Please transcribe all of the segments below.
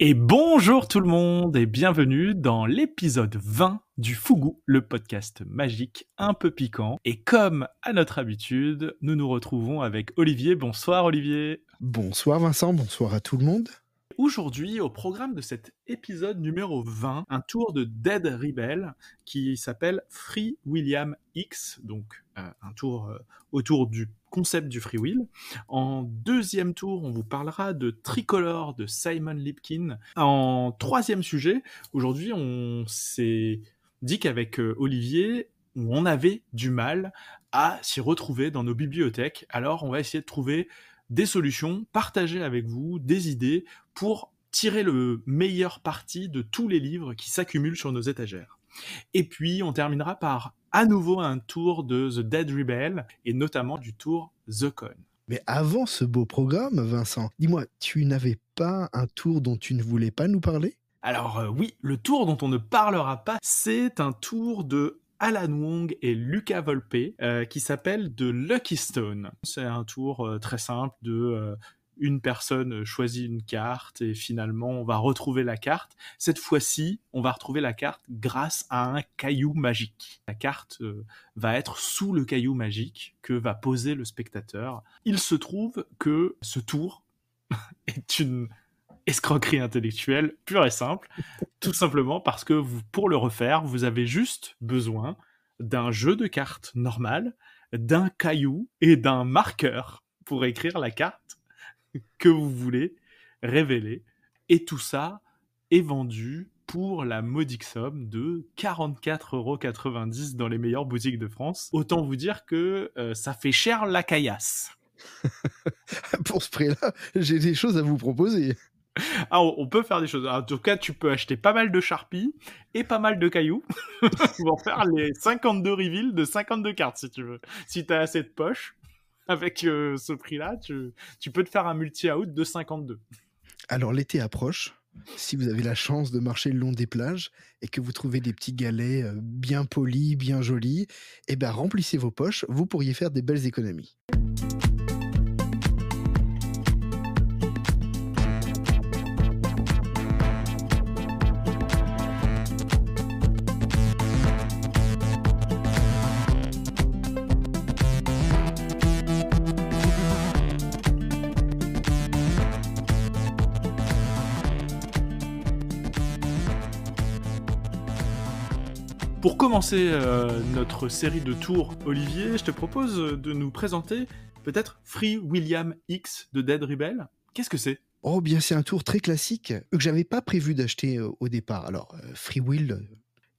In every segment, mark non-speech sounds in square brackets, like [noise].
Et bonjour tout le monde et bienvenue dans l'épisode 20 du Fougou, le podcast magique un peu piquant. Et comme à notre habitude, nous nous retrouvons avec Olivier. Bonsoir Olivier. Bonsoir Vincent, bonsoir à tout le monde. Aujourd'hui, au programme de cet épisode numéro 20, un tour de Dead Rebel qui s'appelle Free William X, donc euh, un tour euh, autour du concept du free will. En deuxième tour, on vous parlera de Tricolor de Simon Lipkin. En troisième sujet, aujourd'hui, on s'est dit qu'avec euh, Olivier, on avait du mal à s'y retrouver dans nos bibliothèques. Alors, on va essayer de trouver des solutions, partager avec vous des idées pour tirer le meilleur parti de tous les livres qui s'accumulent sur nos étagères. Et puis, on terminera par à nouveau un tour de The Dead Rebel et notamment du tour The Con. Mais avant ce beau programme, Vincent, dis-moi, tu n'avais pas un tour dont tu ne voulais pas nous parler? Alors euh, oui, le tour dont on ne parlera pas, c'est un tour de Alan Wong et Luca Volpe euh, qui s'appelle The Lucky Stone. C'est un tour euh, très simple de une personne choisit une carte et finalement on va retrouver la carte. Cette fois-ci, on va retrouver la carte grâce à un caillou magique. La carte euh, va être sous le caillou magique que va poser le spectateur. Il se trouve que ce tour [laughs] est une escroquerie intellectuelle pure et simple, [laughs] tout simplement parce que vous, pour le refaire, vous avez juste besoin d'un jeu de cartes normal, d'un caillou et d'un marqueur pour écrire la carte [laughs] que vous voulez révéler. Et tout ça est vendu pour la modique somme de 44,90€ dans les meilleures boutiques de France. Autant vous dire que euh, ça fait cher la caillasse. [laughs] pour ce prix-là, j'ai des choses à vous proposer. Ah, on peut faire des choses. En tout cas, tu peux acheter pas mal de charpies et pas mal de cailloux [laughs] pour faire les 52 reveals de 52 cartes si tu veux. Si tu as assez de poches avec euh, ce prix-là, tu, peux te faire un multi-out de 52. Alors l'été approche. Si vous avez la chance de marcher le long des plages et que vous trouvez des petits galets euh, bien polis, bien jolis, eh ben remplissez vos poches, vous pourriez faire des belles économies. Commencer euh, notre série de tours, Olivier, je te propose de nous présenter peut-être Free William X de Dead Rebel. Qu'est-ce que c'est? Oh bien c'est un tour très classique que j'avais pas prévu d'acheter euh, au départ. Alors euh, Free Will,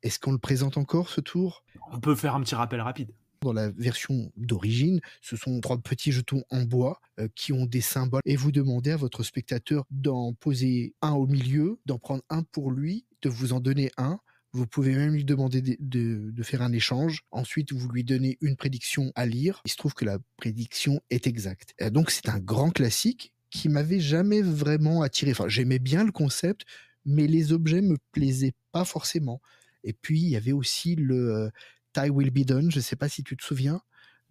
est-ce qu'on le présente encore ce tour? On peut faire un petit rappel rapide. Dans la version d'origine, ce sont trois petits jetons en bois qui ont des symboles et vous demandez à votre spectateur d'en poser un au milieu, d'en prendre un pour lui, de vous en donner un vous pouvez même lui demander de, faire un échange. Ensuite, vous lui donnez une prédiction à lire. Il se trouve que la prédiction est exacte. donc, c'est un grand classique qui m'avait jamais vraiment attiré. Enfin, j'aimais bien le concept, mais les objets me plaisaient pas forcément. Et puis, il y avait aussi le euh, Tie Will Be Done. Je ne sais pas si tu te souviens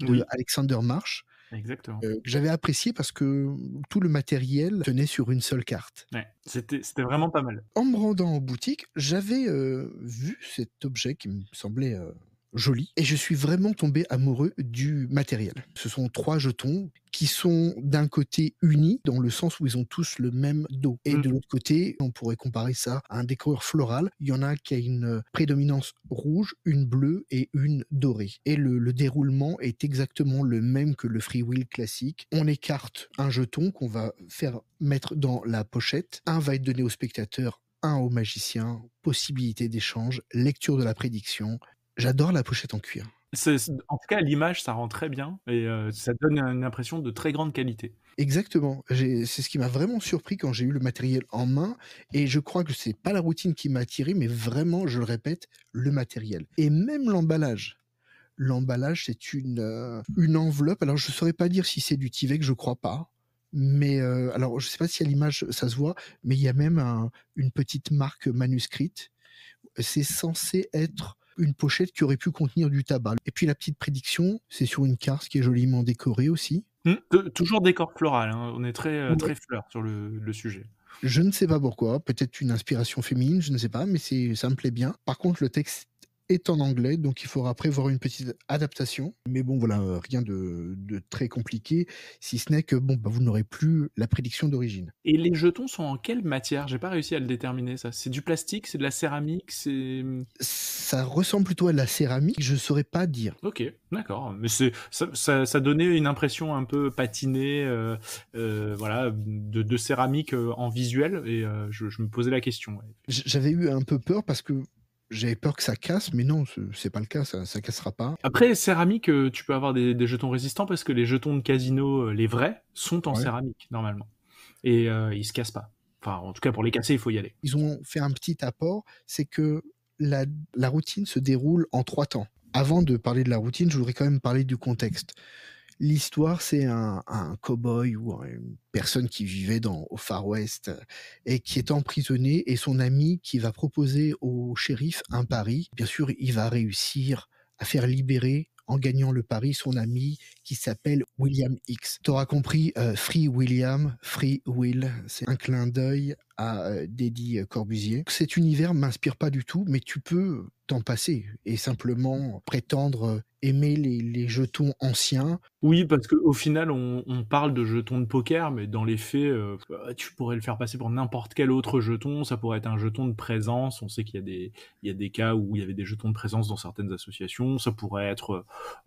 de Alexander Marsh. Exactement. Euh, j'avais apprécié parce que tout le matériel tenait sur une seule carte. Ouais, c'était, c'était vraiment pas mal. En me rendant en boutique, j'avais euh, vu cet objet qui me semblait euh, joli. Et je suis vraiment tombé amoureux du matériel. Ce sont trois jetons qui sont d'un côté unis, dans le sens où ils ont tous le même dos. Et mmh. de l'autre côté, on pourrait comparer ça à un décor floral. Il y en a qui a une prédominance rouge, une bleue et une dorée. Et le, le déroulement est exactement le même que le free wheel classique. On écarte un jeton qu'on va faire mettre dans la pochette. Un va être donné au spectateur, un au magicien, possibilité d'échange, lecture de la prédiction, J'adore la pochette en cuir. en tout cas, l'image, ça rend très bien et euh, ça donne une impression de très grande qualité. Exactement. C'est ce qui m'a vraiment surpris quand j'ai eu le matériel en main. Et je crois que c'est pas la routine qui m'a attiré, mais vraiment, je le répète, le matériel. Et même l'emballage. L'emballage, c'est une, euh, une enveloppe. Alors, je ne saurais pas dire si c'est du Tivec, je crois pas. Mais euh, alors, je ne sais pas si à l'image ça se voit, mais il y a même une petite marque manuscrite. C'est censé être une pochette qui aurait pu contenir du tabac. Et puis la petite prédiction, c'est sur une carte qui est joliment décorée aussi. Mmh, toujours décor floral, hein. on est très, euh, très fleur sur le, sujet. Je ne sais pas pourquoi, peut-être une inspiration féminine, je ne sais pas, mais c'est ça me plaît bien. Par contre, le texte est en anglais, donc il faudra prévoir une petite adaptation. Mais bon, voilà, euh, rien de, très compliqué, si ce n'est que bon, bah, vous n'aurez plus la prédiction d'origine. Et les jetons sont en quelle matière? J'ai pas réussi à le déterminer ça. C'est du plastique, c'est de la céramique, c'est. Ça ressemble plutôt à de la céramique. Je saurais pas dire. Ok, d'accord. Mais c'est ça, ça, donnait une impression un peu patinée, euh, euh, voilà, de, céramique en visuel, et je, je, me posais la question. J'avais eu un peu peur parce que j'avais peur que ça casse, mais non, c'est pas le cas, ça, ça cassera pas. Après, céramique, euh, tu peux avoir des, jetons résistants parce que les jetons de casino, euh, les vrais, sont en céramique normalement. Et euh, ils se cassent pas. Enfin, en tout cas, pour les casser, il faut y aller. Ils ont fait un petit apport, c'est que la, la routine se déroule en trois temps. Avant de parler de la routine, je voudrais quand même parler du contexte. L'histoire, c'est un, cow-boy ou une personne qui vivait dans, au Far West euh, et qui est emprisonné et son ami qui va proposer au shérif un pari. Bien sûr, il va réussir à faire libérer en gagnant le pari son ami qui s'appelle William X. T'auras compris, euh, Free William, Free Will, c'est un clin d'œil à euh, Corbusier. Cet univers m'inspire pas du tout, mais tu peux t'en passer et simplement prétendre aimer les, jetons anciens. Oui, parce qu'au final, on, parle de jetons de poker, mais dans les faits, euh, tu pourrais le faire passer pour n'importe quel autre jeton. Ça pourrait être un jeton de présence. On sait qu'il y, a des, il y a des cas où il y avait des jetons de présence dans certaines associations. Ça pourrait être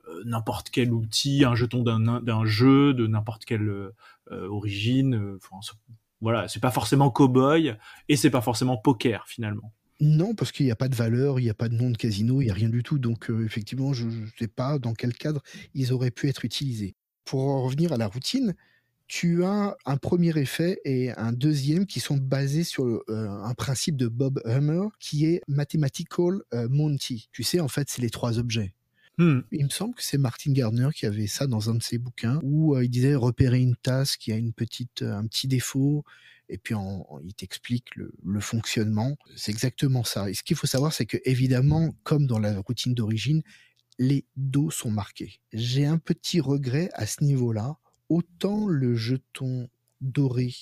euh, n'importe quel outil, un jeton d'un jeu, de n'importe quelle euh, origine. Enfin, voilà, c'est pas forcément cowboy et c'est pas forcément poker finalement. Non, parce qu'il n'y a pas de valeur, il n'y a pas de nom de casino, il n'y a rien du tout. Donc, euh, effectivement, je ne sais pas dans quel cadre ils auraient pu être utilisés. Pour en revenir à la routine, tu as un premier effet et un deuxième qui sont basés sur euh, un principe de Bob Hummer qui est Mathematical euh, Monty. Tu sais, en fait, c'est les trois objets. Hmm. Il me semble que c'est Martin Gardner qui avait ça dans un de ses bouquins où il disait repérer une tasse qui a une petite, un petit défaut et puis il t'explique le, fonctionnement. C'est exactement ça. Et ce qu'il faut savoir, c'est que évidemment, comme dans la routine d'origine, les dos sont marqués. J'ai un petit regret à ce niveau-là. Autant le jeton doré,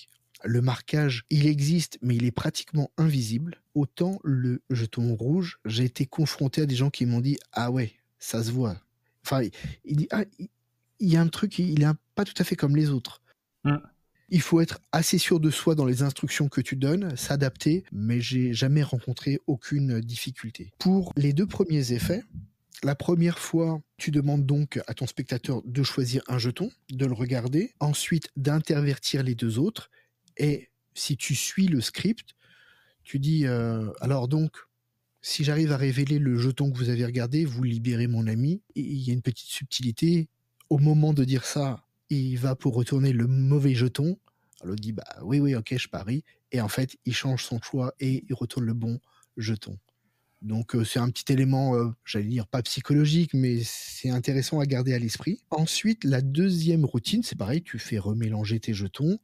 le marquage, il existe, mais il est pratiquement invisible. Autant le jeton rouge, j'ai été confronté à des gens qui m'ont dit ah ouais, ça se voit. Enfin, il dit ah, il y a un truc, il est pas tout à fait comme les autres. Mmh. Il faut être assez sûr de soi dans les instructions que tu donnes, s'adapter, mais j'ai jamais rencontré aucune difficulté. Pour les deux premiers effets, la première fois, tu demandes donc à ton spectateur de choisir un jeton, de le regarder, ensuite d'intervertir les deux autres, et si tu suis le script, tu dis euh, alors donc si j'arrive à révéler le jeton que vous avez regardé, vous libérez mon ami. il y a une petite subtilité. Au moment de dire ça, il va pour retourner le mauvais jeton. L'autre dit bah oui oui ok je parie et en fait il change son choix et il retourne le bon jeton. Donc euh, c'est un petit élément, euh, j'allais dire pas psychologique, mais c'est intéressant à garder à l'esprit. Ensuite, la deuxième routine, c'est pareil, tu fais remélanger tes jetons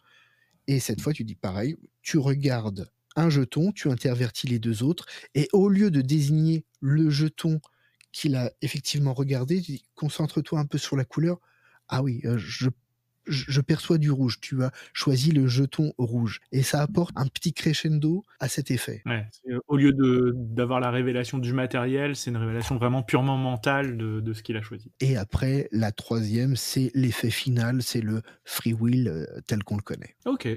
et cette fois tu dis pareil, tu regardes un jeton, tu intervertis les deux autres et au lieu de désigner le jeton qu'il a effectivement regardé, concentre-toi un peu sur la couleur ah oui, euh, je je perçois du rouge. Tu as choisi le jeton rouge. Et ça apporte un petit crescendo à cet effet. Euh, au lieu d'avoir la révélation du matériel, c'est une révélation vraiment purement mentale de, ce qu'il a choisi. Et après, la troisième, c'est l'effet final, c'est le free will euh, tel qu'on le connaît. Ok.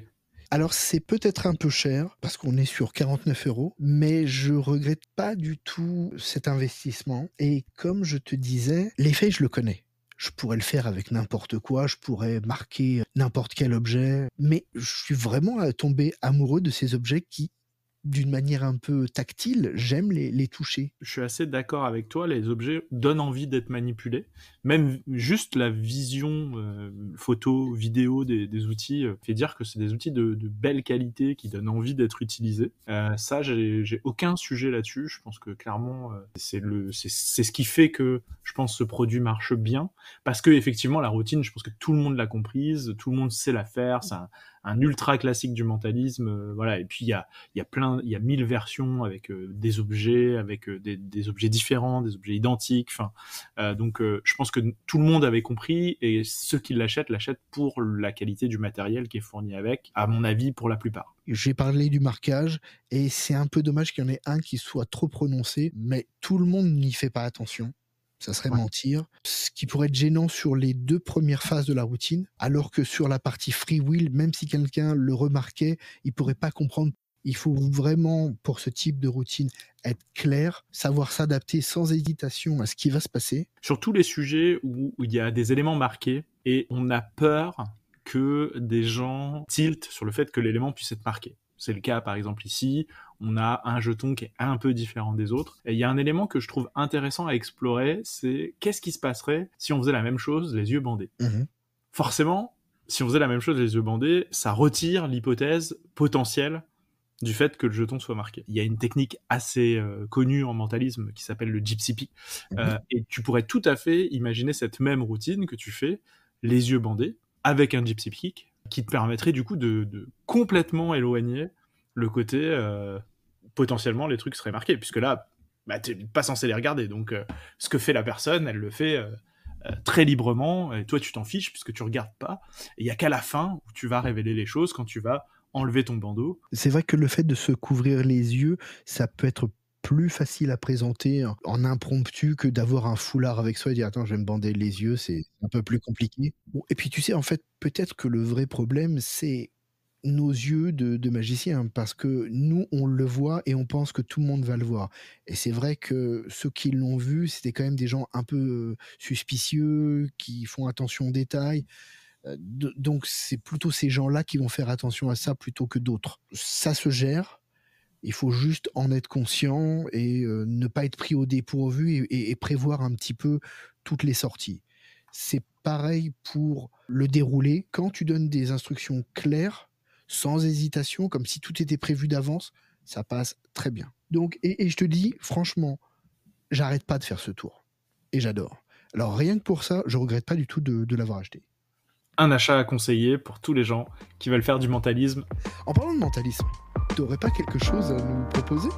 Alors c'est peut-être un peu cher parce qu'on est sur 49 euros, mais je regrette pas du tout cet investissement. Et comme je te disais, l'effet je le connais je pourrais le faire avec n'importe quoi, je pourrais marquer n'importe quel objet, mais je suis vraiment tombé amoureux de ces objets qui d'une manière un peu tactile, j'aime les, toucher. Je suis assez d'accord avec toi, les objets donnent envie d'être manipulés. Même juste la vision euh, photo, vidéo des, outils euh, fait dire que c'est des outils de, belle qualité qui donnent envie d'être utilisés. Euh, ça, j'ai aucun sujet là-dessus. Je pense que clairement, c'est le, c'est ce qui fait que je pense ce produit marche bien. Parce que effectivement, la routine, je pense que tout le monde l'a comprise, tout le monde sait la faire. C'est un, ultra classique du mentalisme. Euh, voilà. Et puis il y a, y a plein, il y a mille versions avec euh, des objets, avec euh, des, des, objets différents, des objets identiques. Enfin, donc je pense que tout le monde avait compris et ceux qui l'achètent l'achètent pour la qualité du matériel qui est fourni avec, à mon avis pour la plupart. J'ai parlé du marquage et c'est un peu dommage qu'il y en ait un qui soit trop prononcé, mais tout le monde n'y fait pas attention ça serait mentir. Ce qui pourrait être gênant sur les deux premières phases de la routine, alors que sur la partie free will, même si quelqu'un le remarquait, il pourrait pas comprendre. Il faut vraiment, pour ce type de routine, être clair, savoir s'adapter sans hésitation à ce qui va se passer. Sur tous les sujets où, il y a des éléments marqués et on a peur que des gens tiltent sur le fait que l'élément puisse être marqué. C'est le cas par exemple ici, on a un jeton qui est un peu différent des autres. Et il y a un élément que je trouve intéressant à explorer, c'est qu'est-ce qui se passerait si on faisait la même chose les yeux bandés? Mhm. Forcément, si on faisait la même chose les yeux bandés, ça retire l'hypothèse potentielle du fait que le jeton soit marqué. Il y a une technique assez euh, connue en mentalisme qui s'appelle le gypsy peak. Mhm. Euh, et tu pourrais tout à fait imaginer cette même routine que tu fais, les yeux bandés, avec un gypsy peak, qui te permettrait du coup de, complètement éloigner le côté euh, potentiellement les trucs seraient marqués, puisque là, bah, t'es pas censé les regarder. Donc, ce que fait la personne, elle le fait très librement, et toi, tu t'en fiches puisque tu regardes pas. Et il y a qu'à la fin où tu vas révéler les choses quand tu vas enlever ton bandeau. C'est vrai que le fait de se couvrir les yeux, ça peut être plus facile à présenter en impromptu que d'avoir un foulard avec soi et dire attends je vais me bander les yeux c'est un peu plus compliqué. Et puis tu sais en fait peut-être que le vrai problème c'est nos yeux de, de magicien parce que nous on le voit et on pense que tout le monde va le voir. Et c'est vrai que ceux qui l'ont vu c'était quand même des gens un peu suspicieux qui font attention aux détails euh, donc c'est plutôt ces gens-là qui vont faire attention à ça plutôt que d'autres. Ça se gère, il faut juste en être conscient et euh, ne pas être pris au dépourvu et, prévoir un petit peu toutes les sorties. C'est pareil pour le déroulé. Quand tu donnes des instructions claires, sans hésitation, comme si tout était prévu d'avance, ça passe très bien. Donc, et, je te dis, franchement, j'arrête pas de faire ce tour. Et j'adore. Alors rien que pour ça, je regrette pas du tout de, de l'avoir acheté. Un achat à conseiller pour tous les gens qui veulent faire du mentalisme. En parlant de mentalisme, T'aurais pas quelque chose à nous proposer?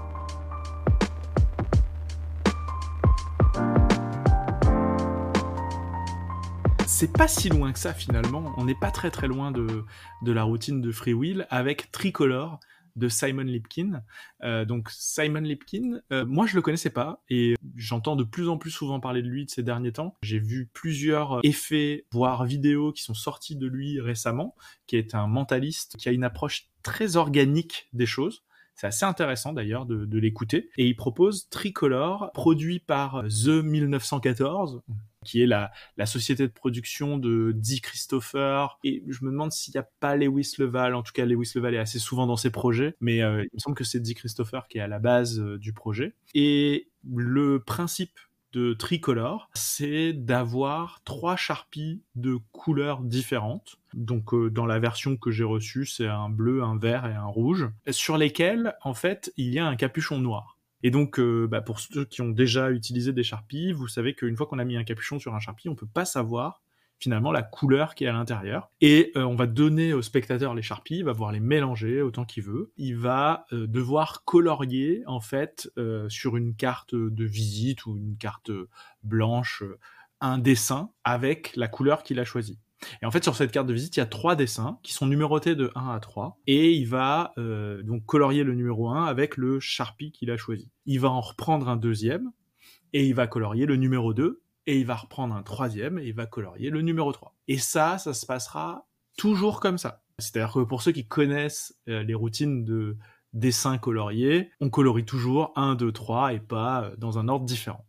C'est pas si loin que ça finalement. On n'est pas très très loin de, de la routine de Free Will avec Tricolor, de Simon Lipkin. Euh, donc Simon Lipkin, euh, moi je le connaissais pas et j'entends de plus en plus souvent parler de lui de ces derniers temps. J'ai vu plusieurs effets, voire vidéos qui sont sortis de lui récemment, qui est un mentaliste qui a une approche très organique des choses. C'est assez intéressant d'ailleurs de, de l'écouter. Et il propose Tricolor, produit par The 1914, qui est la, société de production de Dee Christopher. Et je me demande s'il n'y a pas Lewis Leval. En tout cas, Lewis Leval est assez souvent dans ses projets, mais euh, il me semble que c'est Dee Christopher qui est à la base euh, du projet. Et le principe de tricolore, c'est d'avoir trois charpies de couleurs différentes. Donc euh, dans la version que j'ai reçue, c'est un bleu, un vert et un rouge, sur lesquels en fait il y a un capuchon noir. Et donc, euh, bah, pour ceux qui ont déjà utilisé des Sharpies, vous savez qu'une fois qu'on a mis un capuchon sur un Sharpie, on peut pas savoir finalement la couleur qui est à l'intérieur. Et euh, on va donner au spectateur les Sharpies, il va pouvoir les mélanger autant qu'il veut. Il va euh, devoir colorier en fait sur une carte de visite ou une carte blanche un dessin avec la couleur qu'il a choisie. Et en fait, sur cette carte de visite, il y a trois dessins qui sont numérotés de 1 à 3. Et il va euh, donc colorier le numéro 1 avec le Sharpie qu'il a choisi. Il va en reprendre un deuxième et il va colorier le numéro 2 et il va reprendre un troisième et il va colorier le numéro 3. Et ça, ça se passera toujours comme ça. C'est-à-dire que pour ceux qui connaissent euh, les routines de dessin colorié, on colorie toujours 1, 2, 3 et pas euh, dans un ordre différent.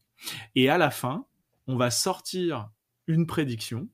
Et à la fin, on va sortir une prédiction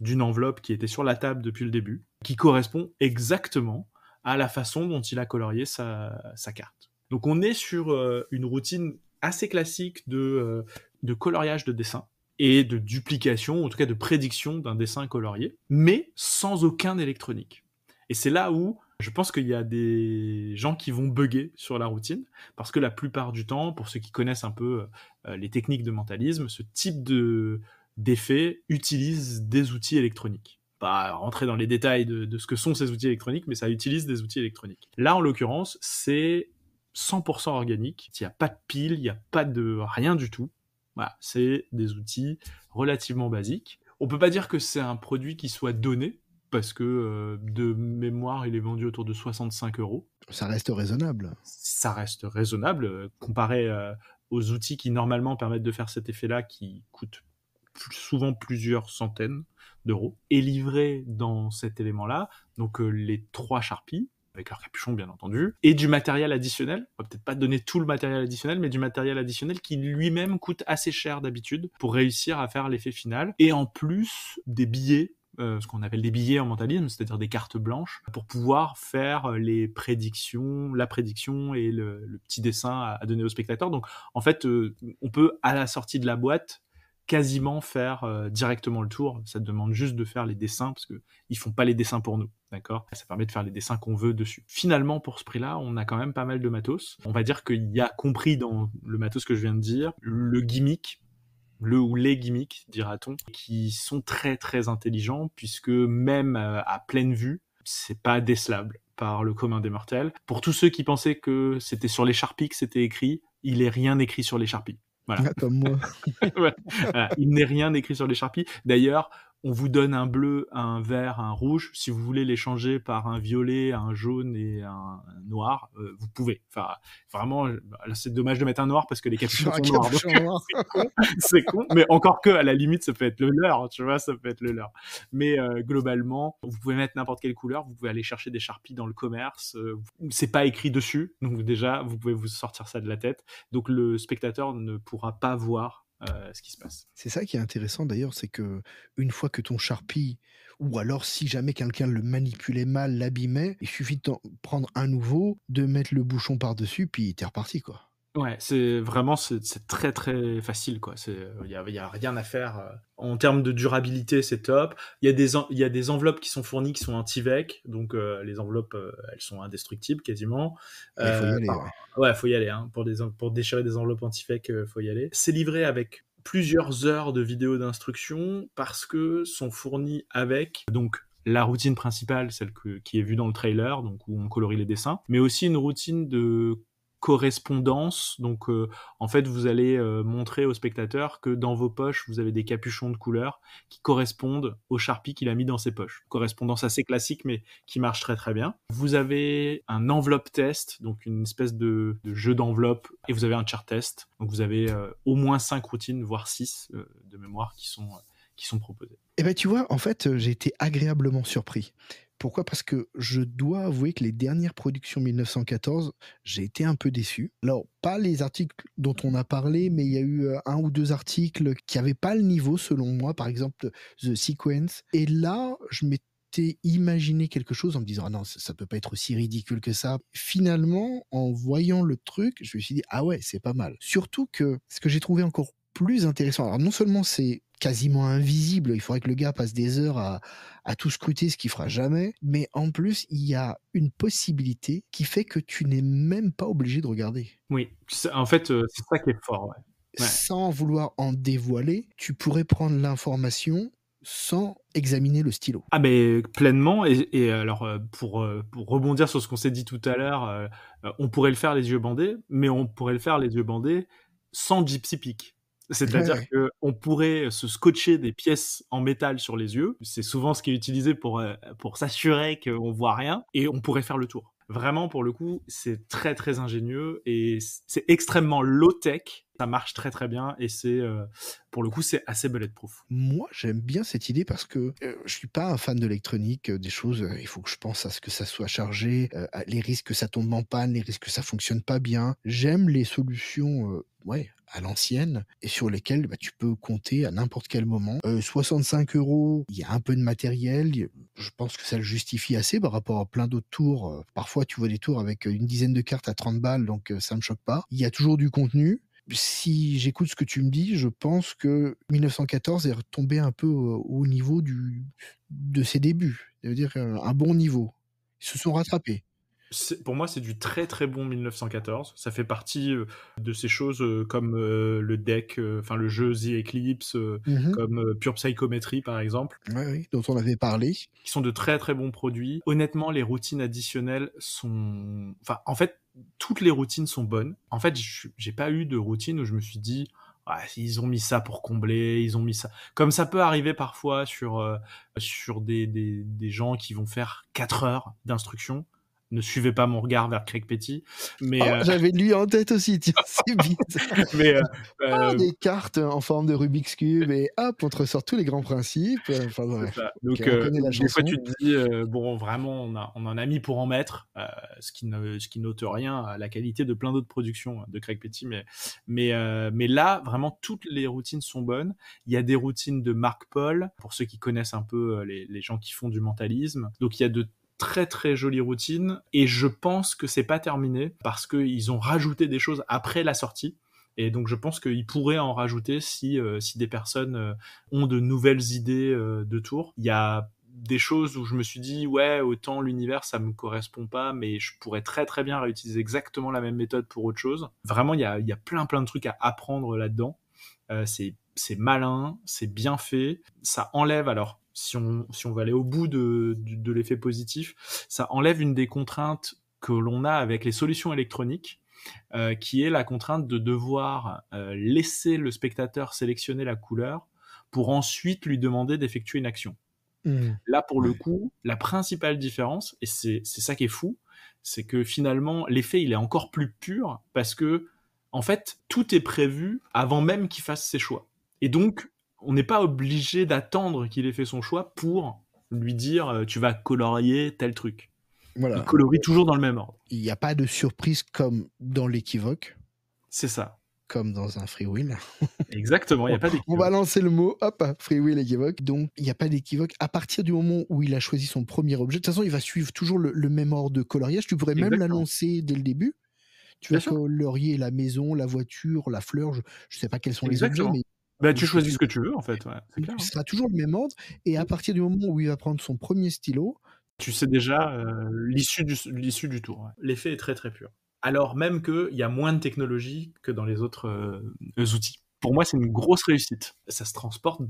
d'une enveloppe qui était sur la table depuis le début, qui correspond exactement à la façon dont il a colorié sa, carte. Donc on est sur euh, une routine assez classique de, euh, de coloriage de dessin et de duplication, en tout cas de prédiction d'un dessin colorié, mais sans aucun électronique. Et c'est là où je pense qu'il y a des gens qui vont bugger sur la routine, parce que la plupart du temps, pour ceux qui connaissent un peu euh, les techniques de mentalisme, ce type de, d'effets utilise des outils électroniques. Pas rentrer dans les détails de, ce que sont ces outils électroniques, mais ça utilise des outils électroniques. Là, en l'occurrence, c'est 100% organique. Il n'y a pas de pile, il n'y a pas de rien du tout. Voilà, c'est des outils relativement basiques. On peut pas dire que c'est un produit qui soit donné, parce que euh, de mémoire, il est vendu autour de 65 euros. Ça reste raisonnable. Ça reste raisonnable euh, comparé euh, aux outils qui normalement permettent de faire cet effet-là, qui coûtent souvent plusieurs centaines d'euros, et livré dans cet élément-là, donc les trois Sharpies, avec leur capuchon bien entendu, et du matériel additionnel. On va peut-être pas donner tout le matériel additionnel, mais du matériel additionnel qui lui-même coûte assez cher d'habitude pour réussir à faire l'effet final. Et en plus des billets euh, ce qu'on appelle des billets en mentalisme, c'est-à-dire des cartes blanches, pour pouvoir faire les prédictions, la prédiction et le, petit dessin à, donner au spectateur. Donc en fait, euh, on peut à la sortie de la boîte quasiment faire euh, directement le tour. Ça demande juste de faire les dessins parce que ils font pas les dessins pour nous, d'accord? Ça permet de faire les dessins qu'on veut dessus. Finalement, pour ce prix-là, on a quand même pas mal de matos. On va dire qu'il y a compris dans le matos que je viens de dire le gimmick le ou les gimmicks, dira-t-on, qui sont très très intelligents puisque même euh, à pleine vue, c'est pas décelable par le commun des mortels. Pour tous ceux qui pensaient que c'était sur les Sharpies que c'était écrit, il est rien écrit sur les Sharpies. Voilà. Comme moi. [laughs] Il n'est rien écrit sur les Sharpies. D'ailleurs, on vous donne un bleu, un vert, un rouge. Si vous voulez les changer par un violet, un jaune et un noir, euh, vous pouvez. Enfin, vraiment, c'est dommage de mettre un noir parce que les [laughs] capuchons sont noirs. [laughs] c'est con, mais encore que, à la limite, ça peut être le leur, tu vois, ça peut être le leur. Mais euh, globalement, vous pouvez mettre n'importe quelle couleur. Vous pouvez aller chercher des Sharpies dans le commerce. Euh, c'est pas écrit dessus, donc déjà, vous pouvez vous sortir ça de la tête. Donc le spectateur ne pourra pas voir euh, ce qui se passe. C'est ça qui est intéressant d'ailleurs, c'est que une fois que ton Sharpie, ou alors si jamais quelqu'un le manipulait mal, l'abîmait, il suffit de prendre un nouveau, de mettre le bouchon par-dessus, puis t'es reparti quoi. Ouais, c'est vraiment c'est très très facile quoi. C'est il y a, y a, rien à faire. Euh. En termes de durabilité, c'est top. Il y a des il y a des enveloppes qui sont fournies qui sont anti-vec, donc euh, les enveloppes euh, elles sont indestructibles quasiment. Il faut y aller. ouais. faut y aller. Hein. Pour des pour déchirer des enveloppes anti-vec, faut y aller. C'est livré avec plusieurs heures de vidéos d'instruction parce que sont fournis avec donc la routine principale, celle qui est vue dans le trailer, donc où on colorie les dessins, mais aussi une routine de correspondance. Donc, euh, en fait, vous allez euh, montrer au spectateur que dans vos poches, vous avez des capuchons de couleur qui correspondent au Sharpie qu'il a mis dans ses poches. Correspondance assez classique, mais qui marche très très bien. Vous avez un enveloppe test, donc une espèce de, jeu d'enveloppe, et vous avez un chart test. Donc, vous avez euh, au moins cinq routines, voire six de mémoire qui sont qui sont proposées. Eh ben, tu vois, en fait, j'ai été agréablement surpris. Pourquoi? Parce que je dois avouer que les dernières productions 1914, j'ai été un peu déçu. Alors, pas les articles dont on a parlé, mais il y a eu euh, un ou deux articles qui n'avaient pas le niveau, selon moi, par exemple The Sequence. Et là, je m'étais imaginé quelque chose en me disant ah non ça, ne peut pas être aussi ridicule que ça finalement en voyant le truc je me suis dit ah ouais c'est pas mal surtout que ce que j'ai trouvé encore plus intéressant alors non seulement c'est quasiment invisible. Il faudrait que le gars passe des heures à, tout scruter, ce qu'il fera jamais. Mais en plus, il y a une possibilité qui fait que tu n'es même pas obligé de regarder. Oui, en fait, euh, c'est ça qui est fort. Sans vouloir en dévoiler, tu pourrais prendre l'information sans examiner le stylo. Ah mais pleinement et, alors euh, pour, euh, pour, rebondir sur ce qu'on s'est dit tout à l'heure, on pourrait le faire les yeux bandés, mais on pourrait le faire les yeux bandés sans gypsy peak. C'est-à-dire qu'on pourrait se scotcher des pièces en métal sur les yeux. C'est souvent ce qui est utilisé pour, euh, pour s'assurer qu'on voit rien. Et on pourrait faire le tour. Vraiment, pour le coup, c'est très très ingénieux et c'est extrêmement low-tech. Ça marche très très bien et c'est, euh, pour le coup, c'est assez bulletproof. Moi, j'aime bien cette idée parce que euh, je suis pas un fan d'électronique, des choses, il faut que je pense à ce que ça soit chargé, les risques que ça tombe en panne, les risques que ça fonctionne pas bien. J'aime les solutions, ouais, à l'ancienne et sur lesquels bah, tu peux compter à n'importe quel moment. 65 euh, euros, il y a un peu de matériel, je pense que ça le justifie assez par rapport à plein d'autres tours. Euh, parfois, tu vois des tours avec une dizaine de cartes à 30 balles, donc euh, ça me choque pas. Il y a toujours du contenu. Si j'écoute ce que tu me dis, je pense que 1914 est retombé un peu au, niveau du, de ses débuts. Ça veut dire un bon niveau. Ils se sont rattrapés pour moi, c'est du très très bon 1914. Ça fait partie euh, de ces choses euh, comme euh, le deck, enfin le jeu The Eclipse, mmh comme Pure Psychometry par exemple. oui, dont on avait parlé. Qui sont de très très bons produits. Honnêtement, les routines additionnelles sont. Enfin, en fait, toutes les routines sont bonnes. En fait, j'ai pas eu de routine où je me suis dit, ils ont mis ça pour combler, ils ont mis ça. Comme ça peut arriver parfois sur sur des, des, des gens qui vont faire 4 heures d'instruction ne suivez pas mon regard vers Craig Petty. Mais oh, euh, j'avais lui en tête aussi, [laughs] c'est bizarre. mais euh, ah, euh, des cartes en forme de Rubik's cube et hop, on te ressort tous les grands principes. Enfin bref. Donc des fois tu te dis bon vraiment on, a, on en a mis pour en mettre, ce qui ne ce qui n'ôte rien à la qualité de plein d'autres productions de Craig Petty, mais mais mais là vraiment toutes les routines sont bonnes. Il y a des routines de Marc Paul pour ceux qui connaissent un peu les, les gens qui font du mentalisme. Donc il y a de très très jolie routine et je pense que c'est pas terminé parce qu'ils ont rajouté des choses après la sortie. Et donc je pense qu'ils pourraient en rajouter si, euh, si des personnes euh, ont de nouvelles idées euh, de tours. Il y a des choses où je me suis dit ouais autant l'univers ça me correspond pas mais je pourrais très très bien réutiliser exactement la même méthode pour autre chose. Vraiment il y a, il y a plein plein de trucs à apprendre là-dedans. c'est malin, c'est bien fait, ça enlève alors si on, si on va aller au bout de, de, l'effet positif, ça enlève une des contraintes que l'on a avec les solutions électroniques, euh, qui est la contrainte de devoir euh, laisser le spectateur sélectionner la couleur pour ensuite lui demander d'effectuer une action. Mmh. Là, pour le coup, la principale différence, et c'est ça qui est fou, c'est que finalement, l'effet, il est encore plus pur parce que, en fait, tout est prévu avant même qu'il fasse ses choix. Et donc, on n'est pas obligé d'attendre qu'il ait fait son choix pour lui dire euh, tu vas colorier tel truc. Voilà. Il colorie toujours dans le même ordre. Il n'y a pas de surprise comme dans l'équivoque. C'est ça. Comme dans un free will. [laughs] Exactement, il n'y a pas d'équivoque. On va lancer le mot, hop, free will, équivoque. Donc, il n'y a pas d'équivoque. À partir du moment où il a choisi son premier objet, de toute façon, il va suivre toujours le, même ordre de coloriage. Tu pourrais même l'annoncer dès le début. Tu vas colorier la maison, la voiture, la fleur. Je ne sais pas quels sont les objets, mais bah, tu choisis ce que tu veux, en fait. Ouais, clair, hein. sera toujours le même ordre. Et à partir du moment où il va prendre son premier stylo. Tu sais déjà euh, l'issue du, l'issue du tour. L'effet est très, très pur. Alors même qu'il y a moins de technologie que dans les autres euh, outils. Pour moi, c'est une grosse réussite. Ça se transporte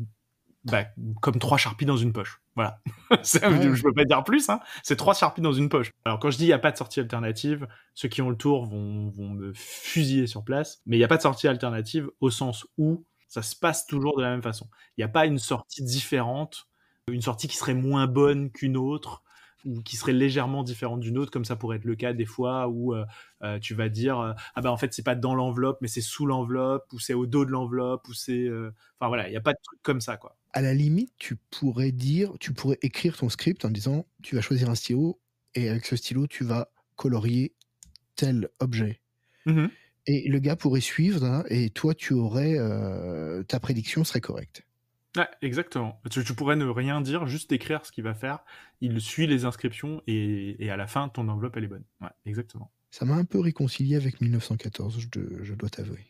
bah, comme trois charpies dans une poche. Voilà. [laughs] Je peux pas dire plus. Hein. C'est trois charpies dans une poche. Alors quand je dis il n'y a pas de sortie alternative, ceux qui ont le tour vont, vont me fusiller sur place. Mais il n'y a pas de sortie alternative au sens où ça se passe toujours de la même façon. Il n'y a pas une sortie différente, une sortie qui serait moins bonne qu'une autre ou qui serait légèrement différente d'une autre, comme ça pourrait être le cas des fois où euh, euh, tu vas dire euh, ah ben en fait c'est pas dans l'enveloppe mais c'est sous l'enveloppe ou c'est au dos de l'enveloppe ou c'est enfin voilà il n'y a pas de truc comme ça quoi. À la limite tu pourrais dire tu pourrais écrire ton script en disant tu vas choisir un stylo et avec ce stylo tu vas colorier tel objet. Mmh et le gars pourrait suivre hein, et toi tu aurais euh, ta prédiction serait correcte. Ouais, exactement. Tu, pourrais ne rien dire, juste écrire ce qu'il va faire. Il suit les inscriptions et, et, à la fin, ton enveloppe, elle est bonne. Ouais, exactement. Ça m'a un peu réconcilié avec 1914, je, je dois t'avouer.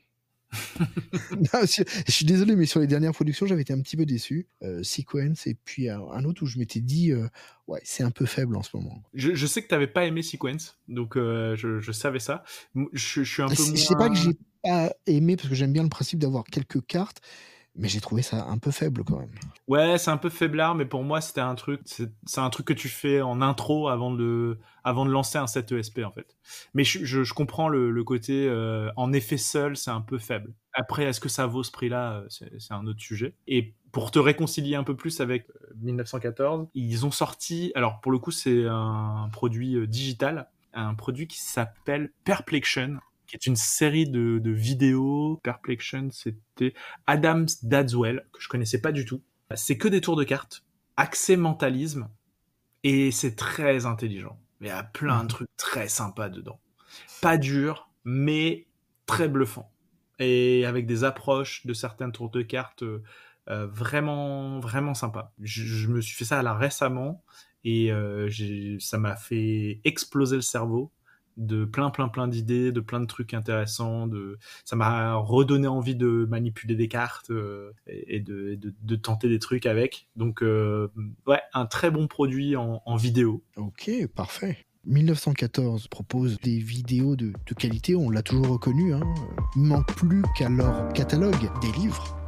Je, suis désolé, mais sur les dernières productions, j'avais été un petit peu déçu. Euh, Sequence et puis un autre où je m'étais dit, euh, ouais, c'est un peu faible en ce moment. Je, sais que tu n'avais pas aimé Sequence, donc euh, je, savais ça. Je, suis un peu moins... Je sais pas que j'ai pas aimé parce que j'aime bien le principe d'avoir quelques cartes, mais j'ai trouvé ça un peu faible quand même. Ouais, c'est un peu faiblard, mais pour moi c'était un truc, c'est un truc que tu fais en intro avant de, avant de lancer un set ESP en fait. Mais je, comprends le, côté euh, en effet seul, c'est un peu faible. Après, est-ce que ça vaut ce prix-là? Euh, C'est un autre sujet. Et pour te réconcilier un peu plus avec 1914, euh, ils ont sorti, alors pour le coup c'est un produit digital, un produit qui s'appelle Perplexion qui est une série de, de vidéos. Perplexion, c'était Adams Dadswell, que je connaissais pas du tout. C'est que des tours de cartes, accès mentalisme, et c'est très intelligent. Il y a plein de mhm. trucs très sympas dedans. Pas dur, mais très bluffant. Et avec des approches de certains tours de cartes euh, vraiment, vraiment sympa. Je, me suis fait ça là récemment et euh, ça m'a fait exploser le cerveau de plein plein plein d'idées, de plein de trucs intéressants. De... Ça m'a redonné envie de manipuler des cartes euh, et, de, de, tenter des trucs avec. Donc euh, ouais, un très bon produit en, vidéo. Ok, parfait. 1914 propose des vidéos de, de qualité, on l'a toujours reconnu. Hein. Manque plus qu'à leur catalogue des livres.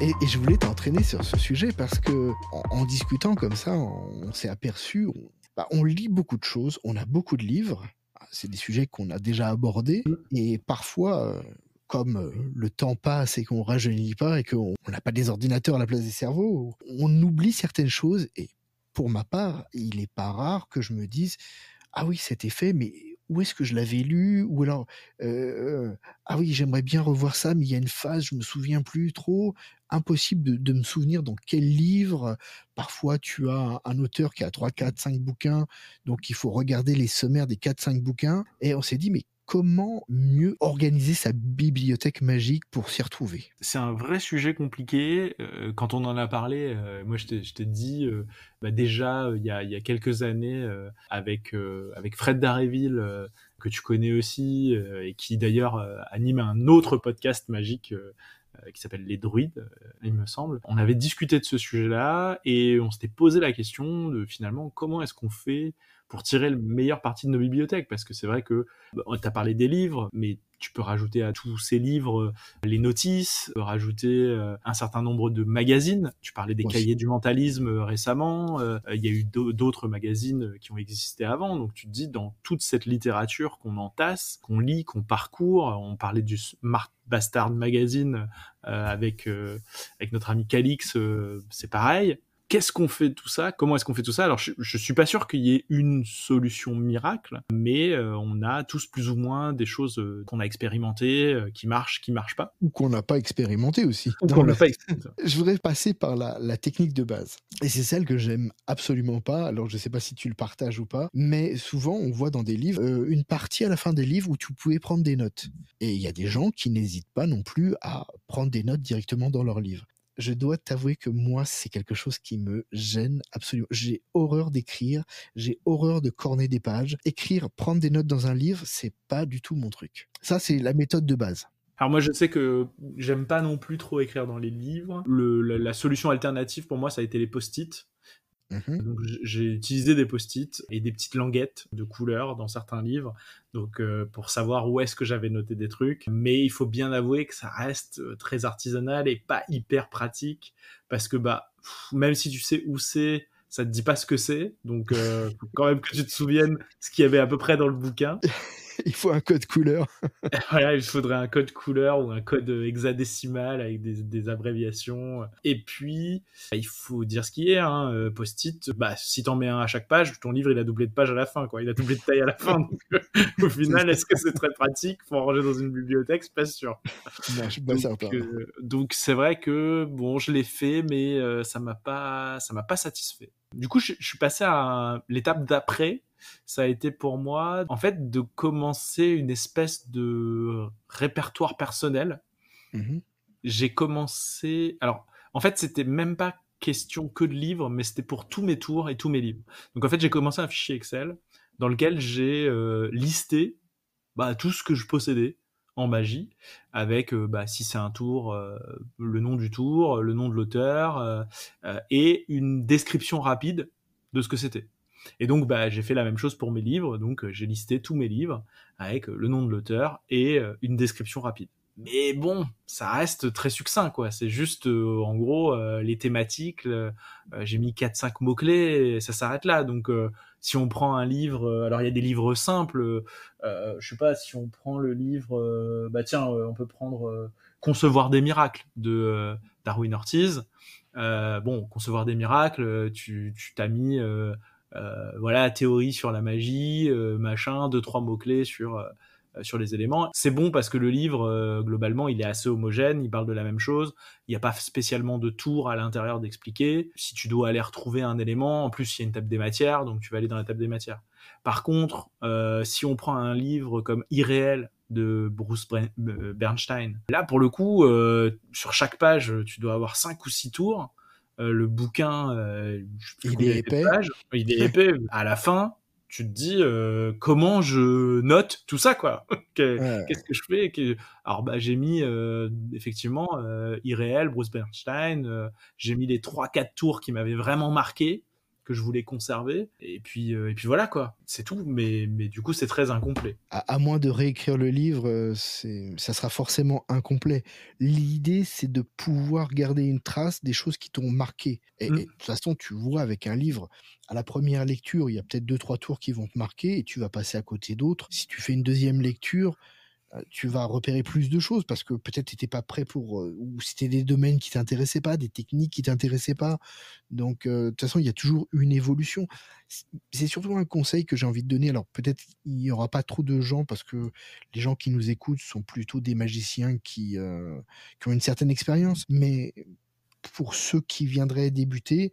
Et, je voulais t'entraîner sur ce sujet parce que en, discutant comme ça, on, s'est aperçu, on, bah, on, lit beaucoup de choses, on a beaucoup de livres. c'est des sujets qu'on a déjà abordés et parfois comme le temps passe et qu'on rajeunit pas et qu'on n'a pas des ordinateurs à la place des cerveaux, on oublie certaines choses. Et pour ma part, il n'est pas rare que je me dise ah oui, c'était fait, mais où est-ce que je l'avais lu? Ou alors, ah oui, j'aimerais bien revoir ça, mais il y a une phase, je me souviens plus trop. Impossible de, me souvenir dans quel livre. Parfois, tu as un, auteur qui a 3, 4, 5 bouquins, donc il faut regarder les sommaires des 4, 5 bouquins. Et on s'est dit, mais comment mieux organiser sa bibliothèque magique pour s'y retrouver? C'est un vrai sujet compliqué. quand on en a parlé, moi je t'ai dit bah, déjà il y a, quelques années avec, avec Fred Daréville, que tu connais aussi, et qui d'ailleurs anime un autre podcast magique qui s'appelle Les Druides, il me semble. On avait discuté de ce sujet-là et on s'était posé la question de finalement comment est-ce qu'on fait pour tirer le meilleur parti de nos bibliothèques. Parce que c'est vrai que bah, tu as parlé des livres, mais tu peux rajouter à tous ces livres euh, les notices, rajouter euh, un certain nombre de magazines. Tu parlais des cahiers du mentalisme euh, récemment. Il y a eu d'autres magazines qui ont existé avant. Donc tu te dis, dans toute cette littérature qu'on entasse, qu'on lit, qu'on parcourt, on parlait du Smart Bastard Magazine avec, avec notre ami Calix, c'est pareil qu'est-ce qu'on fait de tout ça? Comment est-ce qu'on fait tout ça? Alors, je, je suis pas sûr qu'il y ait une solution miracle, mais euh, on a tous plus ou moins des choses euh, qu'on a expérimentées, euh, qui marchent, qui marchent pas, ou qu'on n'a pas expérimenté aussi. qu'on n'a pas expérimenté. [laughs] je voudrais passer par la, la technique de base, et c'est celle que j'aime absolument pas. Alors, je sais pas si tu le partages ou pas, mais souvent on voit dans des livres une partie à la fin des livres où tu pouvais prendre des notes, et il y a des gens qui n'hésitent pas non plus à prendre des notes directement dans leur livre je dois t'avouer que moi, c'est quelque chose qui me gêne absolument. J'ai horreur d'écrire, j'ai horreur de corner des pages. Écrire, prendre des notes dans un livre, c'est pas du tout mon truc. Ça, c'est la méthode de base. Alors moi je sais que j'aime pas non plus trop écrire dans les livres. la, solution alternative pour moi ça a été les post-it. Mmh donc j'ai utilisé des post-it et des petites languettes de couleurs dans certains livres, donc euh, pour savoir où est-ce que j'avais noté des trucs. Mais il faut bien avouer que ça reste euh, très artisanal et pas hyper pratique parce que bah même si tu sais où c'est, ça te dit pas ce que c'est, donc euh, faut quand même que tu te souviennes ce qu'il y avait à peu près dans le bouquin. [laughs] [laughs] il faut un code couleur. [laughs] voilà, il faudrait un code couleur ou un code hexadécimal avec des, abréviations. Et puis, bah, il faut dire ce qui est. Hein. Euh, post-it, bah, si t'en mets un à chaque page, ton livre, il a doublé de page à la fin. Quoi. Il a doublé de taille à la fin. Euh, [laughs] au final, est-ce que c'est très pratique pour ranger dans une bibliothèque? C'est pas sûr. Euh, donc, c'est vrai que, bon, je l'ai fait, mais ça m'a pas, ça m'a pas satisfait. Du coup, je, je suis passé à l'étape d'après ça a été pour moi, en fait, de commencer une espèce de répertoire personnel. Mmh J'ai commencé. Alors, en fait, c'était même pas question que de livres, mais c'était pour tous mes tours et tous mes livres. Donc, en fait, j'ai commencé un fichier Excel dans lequel j'ai euh, listé bah, tout ce que je possédais en magie, avec euh, bah, si c'est un tour, euh, le nom du tour, le nom de l'auteur, et une description rapide de ce que c'était. Et donc, bah, j'ai fait la même chose pour mes livres. Donc, euh, j'ai listé tous mes livres avec euh, le nom de l'auteur et euh, une description rapide. Mais bon, ça reste très succinct, quoi. C'est juste, en gros, les thématiques. j'ai mis 4-5 mots-clés et ça s'arrête là. Donc, si on prend un livre, alors il y a des livres simples. je sais pas, si on prend le livre, bah tiens, on peut prendre Concevoir des miracles de Darwin Ortiz. bon, Concevoir des miracles, tu t'as mis voilà, théorie sur la magie, euh, machin, deux trois mots clés sur euh, sur les éléments. C'est bon parce que le livre, globalement, il est assez homogène, il parle de la même chose. Il n'y a pas spécialement de tour à l'intérieur d'expliquer. Si tu dois aller retrouver un élément, en plus, il y a une table des matières, donc tu vas aller dans la table des matières. Par contre, si on prend un livre comme Irréel de Bruce Bernstein, là, pour le coup, sur chaque page, tu dois avoir cinq ou six tours. Euh, le bouquin, euh, il est épais. il est épais. à la fin, tu te dis euh, comment je note tout ça quoi? [laughs] Qu'est-ce que je fais? Alors bah j'ai mis effectivement irréel, Bruce Bernstein. j'ai mis les trois quatre tours qui m'avaient vraiment marqué. Que je voulais conserver. Et puis, et puis voilà quoi, c'est tout. Mais, mais du coup, c'est très incomplet. À, moins de réécrire le livre, c'est, ça sera forcément incomplet. L'idée, c'est de pouvoir garder une trace des choses qui t'ont marqué. Et, mmh. et de toute façon, tu vois avec un livre, à la première lecture, il y a peut-être deux trois tours qui vont te marquer et tu vas passer à côté d'autres. Si tu fais une deuxième lecture, euh, tu vas repérer plus de choses parce que peut-être tu n'étais pas prêt pour euh, ou c'était des domaines qui t'intéressaient pas, des techniques qui t'intéressaient pas. Donc euh, de toute façon, il y a toujours une évolution. C'est surtout un conseil que j'ai envie de donner. Alors peut-être il n'y aura pas trop de gens parce que les gens qui nous écoutent sont plutôt des magiciens qui, qui ont une certaine expérience, mais pour ceux qui viendraient débuter,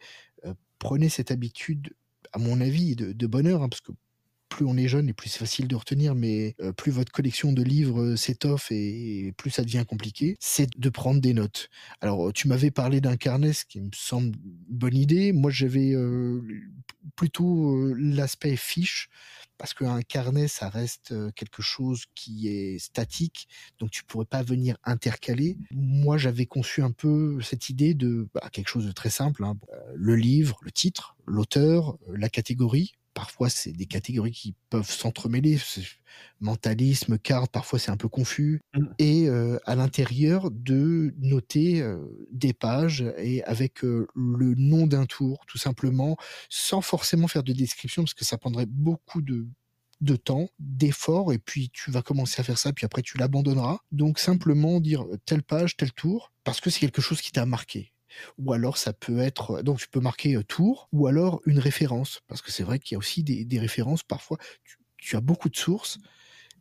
prenez cette habitude, à mon avis, de, de bonheur, hein, parce que plus on est jeune et plus c'est facile de retenir, mais euh, plus votre collection de livres euh, s'étoffe et, plus ça devient compliqué, c'est de prendre des notes. Alors, tu m'avais parlé d'un carnet, ce qui me semble une bonne idée. Moi, j'avais euh, plutôt l'aspect fiche parce qu'un carnet, ça reste quelque chose qui est statique, donc tu pourrais pas venir intercaler. Moi, j'avais conçu un peu cette idée de bah, quelque chose de très simple, hein. le livre, le titre, l'auteur, la catégorie. Parfois, c'est des catégories qui peuvent s'entremêler. Mentalisme, carte, parfois c'est un peu confus. Mmh. Et à l'intérieur, de noter des pages et avec le nom d'un tour, tout simplement, sans forcément faire de description, parce que ça prendrait beaucoup de de temps, d'effort, et puis tu vas commencer à faire ça, puis après tu l'abandonneras. Donc simplement dire telle page, tel tour, parce que c'est quelque chose qui t'a marqué. Ou alors ça peut être, donc tu peux marquer tour, ou alors une référence, parce que c'est vrai qu'il y a aussi des, références, parfois tu, as beaucoup de sources,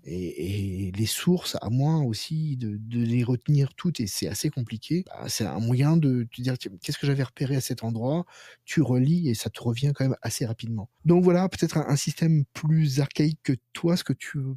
et, les sources, à moins aussi de, les retenir toutes, et c'est assez compliqué, bah, c'est un moyen de te dire qu'est-ce que j'avais repéré à cet endroit, tu relis et ça te revient quand même assez rapidement. Donc voilà, peut-être un, système plus archaïque que toi,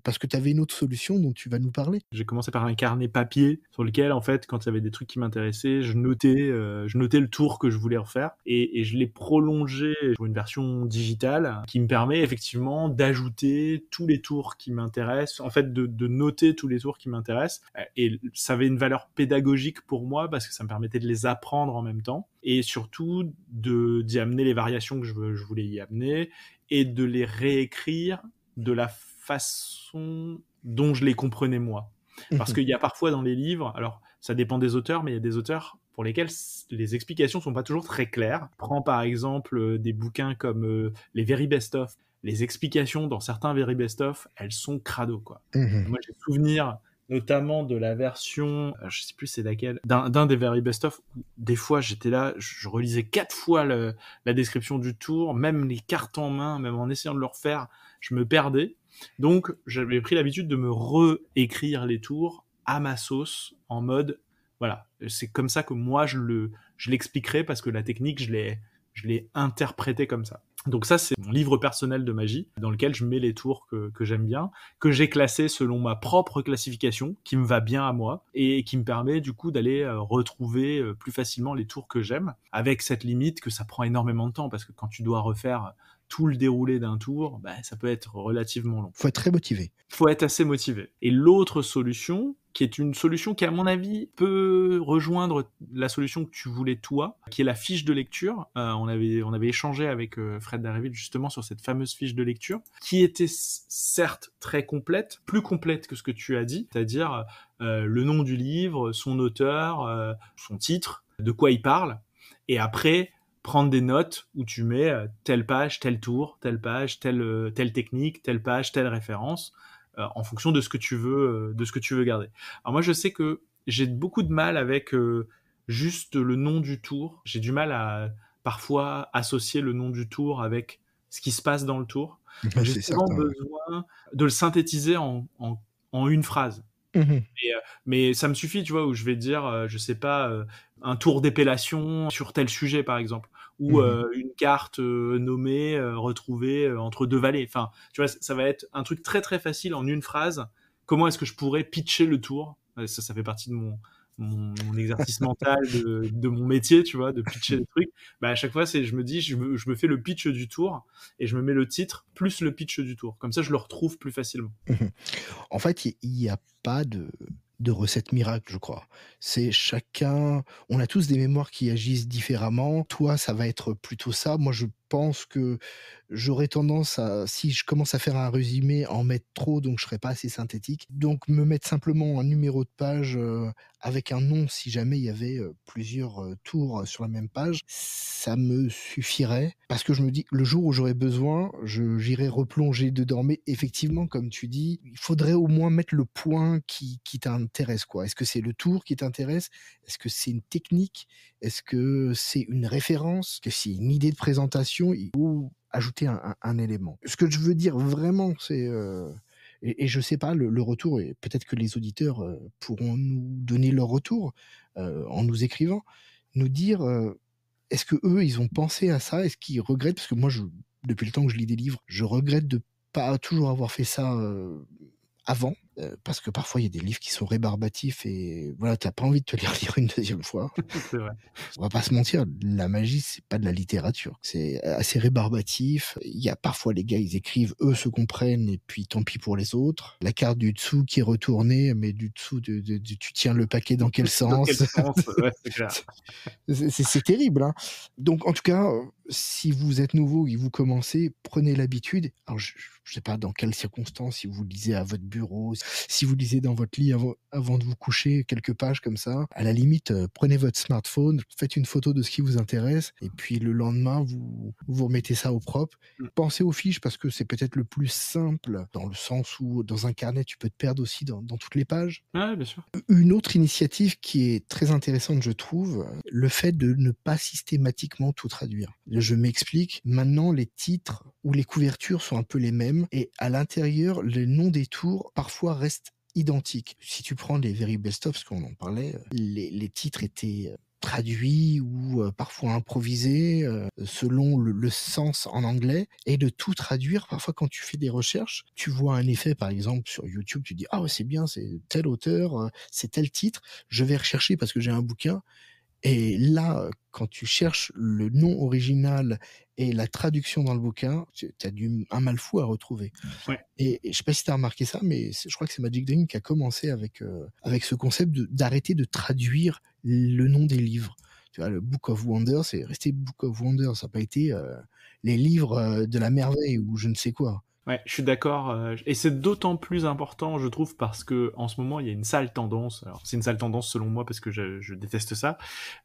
parce que tu avais une autre solution dont tu vas nous parler. J'ai commencé par un carnet papier sur lequel, en fait, quand il y avait des trucs qui m'intéressaient, je notais, euh, je notais le tour que je voulais refaire et, et je l'ai prolongé pour une version digitale qui me permet effectivement d'ajouter tous les tours qui m'intéressent en fait de, noter tous les tours qui m'intéressent. Euh, et ça avait une valeur pédagogique pour moi parce que ça me permettait de les apprendre en même temps et surtout de d'y amener les variations que je, voulais y amener et de les réécrire de la façon dont je les comprenais moi. Parce [laughs] qu'il y a parfois dans les livres, alors ça dépend des auteurs, mais il y a des auteurs pour lesquels les explications sont pas toujours très claires. Prends par exemple euh, des bouquins comme euh, les Very Best of les explications dans certains Very Best of, elles sont crado, quoi. Mhm. Moi, j'ai souvenir notamment de la version, euh, je sais plus c'est laquelle, d'un des Very Best of, des fois j'étais là, je relisais quatre fois la description du tour, même les cartes en main, même en essayant de le refaire, je me perdais. Donc j'avais pris l'habitude de me réécrire les tours à ma sauce, en mode, voilà, c'est comme ça que moi je le, je l'expliquerai parce que la technique, je l'ai, je l'ai interprété comme ça. Donc ça, c'est mon livre personnel de magie, dans lequel je mets les tours que, j'aime bien, que j'ai classés selon ma propre classification, qui me va bien à moi, et qui me permet du coup d'aller euh, retrouver euh, plus facilement les tours que j'aime, avec cette limite que ça prend énormément de temps, parce que quand tu dois refaire tout le déroulé d'un tour, bah, ça peut être relativement long. Faut être très motivé. Faut être assez motivé. Et l'autre solution, qui est une solution qui, à mon avis, peut rejoindre la solution que tu voulais toi, qui est la fiche de lecture. Euh, on, avait, on avait échangé avec euh, Fred Darreville justement sur cette fameuse fiche de lecture, qui était certes très complète, plus complète que ce que tu as dit, c'est-à-dire euh, le nom du livre, son auteur, son titre, de quoi il parle, et après prendre des notes où tu mets telle page, tel tour, telle page, telle, telle technique, telle page, telle référence. Euh, en fonction de ce que tu veux, euh, de ce que tu veux garder. Alors moi, je sais que j'ai beaucoup de mal avec euh, juste le nom du tour. J'ai du mal à parfois associer le nom du tour avec ce qui se passe dans le tour. [laughs] J'ai souvent besoin de le synthétiser en, en, une phrase. Mmh mais, ça me suffit, tu vois, où je vais dire, je sais pas, un tour d'épellation sur tel sujet, par exemple ou mmh euh, une carte euh, nommée euh, retrouvée entre deux vallées. Enfin, tu vois, ça va être un truc très très facile en une phrase. Comment est-ce que je pourrais pitcher le tour? Ça, ça fait partie de mon, mon, exercice [laughs] mental de, de, mon métier, tu vois, de pitcher des trucs. Bah, à chaque fois, c'est, je me dis, je me, je me, fais le pitch du tour et je me mets le titre plus le pitch du tour. Comme ça, je le retrouve plus facilement. [laughs] En fait, il n'y a pas de, de recettes miracles, je crois. C'est chacun, on a tous des mémoires qui agissent différemment. Toi, ça va être plutôt ça. Moi, je pense que j'aurais tendance à, si je commence à faire un résumé, en mettre trop, donc je serais pas assez synthétique. Donc me mettre simplement un numéro de page euh, avec un nom, si jamais il y avait euh, plusieurs euh, tours sur la même page, ça me suffirait. Parce que je me dis, le jour où j'aurais besoin, j'irai replonger dedans. Mais effectivement, comme tu dis, il faudrait au moins mettre le point qui, qui t'intéresse. quoi. Est-ce que c'est le tour qui t'intéresse? Est-ce que c'est une technique? Est-ce que c'est une référence? Est-ce que c'est une idée de présentation? Ou ajouter un, élément. Ce que je veux dire vraiment, c'est euh, et, je sais pas le, retour et peut-être que les auditeurs euh, pourront nous donner leur retour euh, en nous écrivant, nous dire est-ce que eux ils ont pensé à ça, est-ce qu'ils regrettent? Parce que moi depuis le temps que je lis des livres, je regrette de pas toujours avoir fait ça avant, euh, parce que parfois il y a des livres qui sont rébarbatifs et voilà, t'as pas envie de te [laughs] les relire une deuxième fois. [laughs] c'est vrai. On va pas se mentir, la magie c'est pas de la littérature, c'est assez rébarbatif. Il y a parfois les gars ils écrivent, eux se comprennent et puis tant pis pour les autres. La carte du dessous qui est retournée, mais du dessous de, tu tiens le paquet dans quel sens, [laughs] c'est terrible. Hein. Donc en tout cas, si vous êtes nouveau et vous commencez, prenez l'habitude. Alors je, je sais pas dans quelles circonstances, si vous lisez à votre bureau, si vous lisez dans votre lit avant, de vous coucher quelques pages comme ça, à la limite, euh, prenez votre smartphone, faites une photo de ce qui vous intéresse, et puis le lendemain, vous, vous remettez ça au propre. Mm. Pensez aux fiches parce que c'est peut-être le plus simple, dans le sens où dans un carnet, tu peux te perdre aussi dans, toutes les pages. Ouais, bien sûr. Une autre initiative qui est très intéressante, je trouve, le fait de ne pas systématiquement tout traduire. Je m'explique. Maintenant, les titres ou les couvertures sont un peu les mêmes, et à l'intérieur, les noms des tours, parfois restent identiques. Si tu prends les Very Best of, parce qu'on en parlait, les, titres étaient euh, traduits ou euh, parfois improvisés euh, selon le, sens en anglais et de tout traduire parfois quand tu fais des recherches tu vois un effet par exemple sur YouTube tu dis ah c'est bien c'est tel auteur c'est tel titre je vais rechercher parce que j'ai un bouquin et là, quand tu cherches le nom original et la traduction dans le bouquin, tu as du, un mal fou à retrouver. Et, je sais pas si tu as remarqué ça, mais je crois que c'est Magic Dream qui a commencé avec, euh, avec ce concept d'arrêter de, traduire le nom des livres. Tu vois, le Book of Wonders, c'est resté Book of Wonders, ça n'a pas été euh, les livres euh, de la merveille ou je ne sais quoi. Ouais, je suis d'accord. Euh, et c'est d'autant plus important, je trouve, parce que en ce moment, il y a une sale tendance. Alors, c'est une sale tendance selon moi parce que je, déteste ça,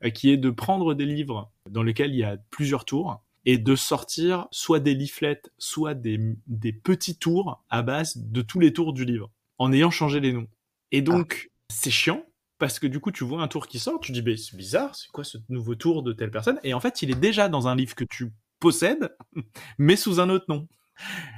euh, qui est de prendre des livres dans lesquels il y a plusieurs tours et de sortir soit des leaflets, soit des, des petits tours à base de tous les tours du livre, en ayant changé les noms. Et donc, c'est chiant parce que du coup, tu vois un tour qui sort, tu dis, bah, c'est bizarre, c'est quoi ce nouveau tour de telle personne? Et en fait, il est déjà dans un livre que tu possèdes, [laughs] mais sous un autre nom.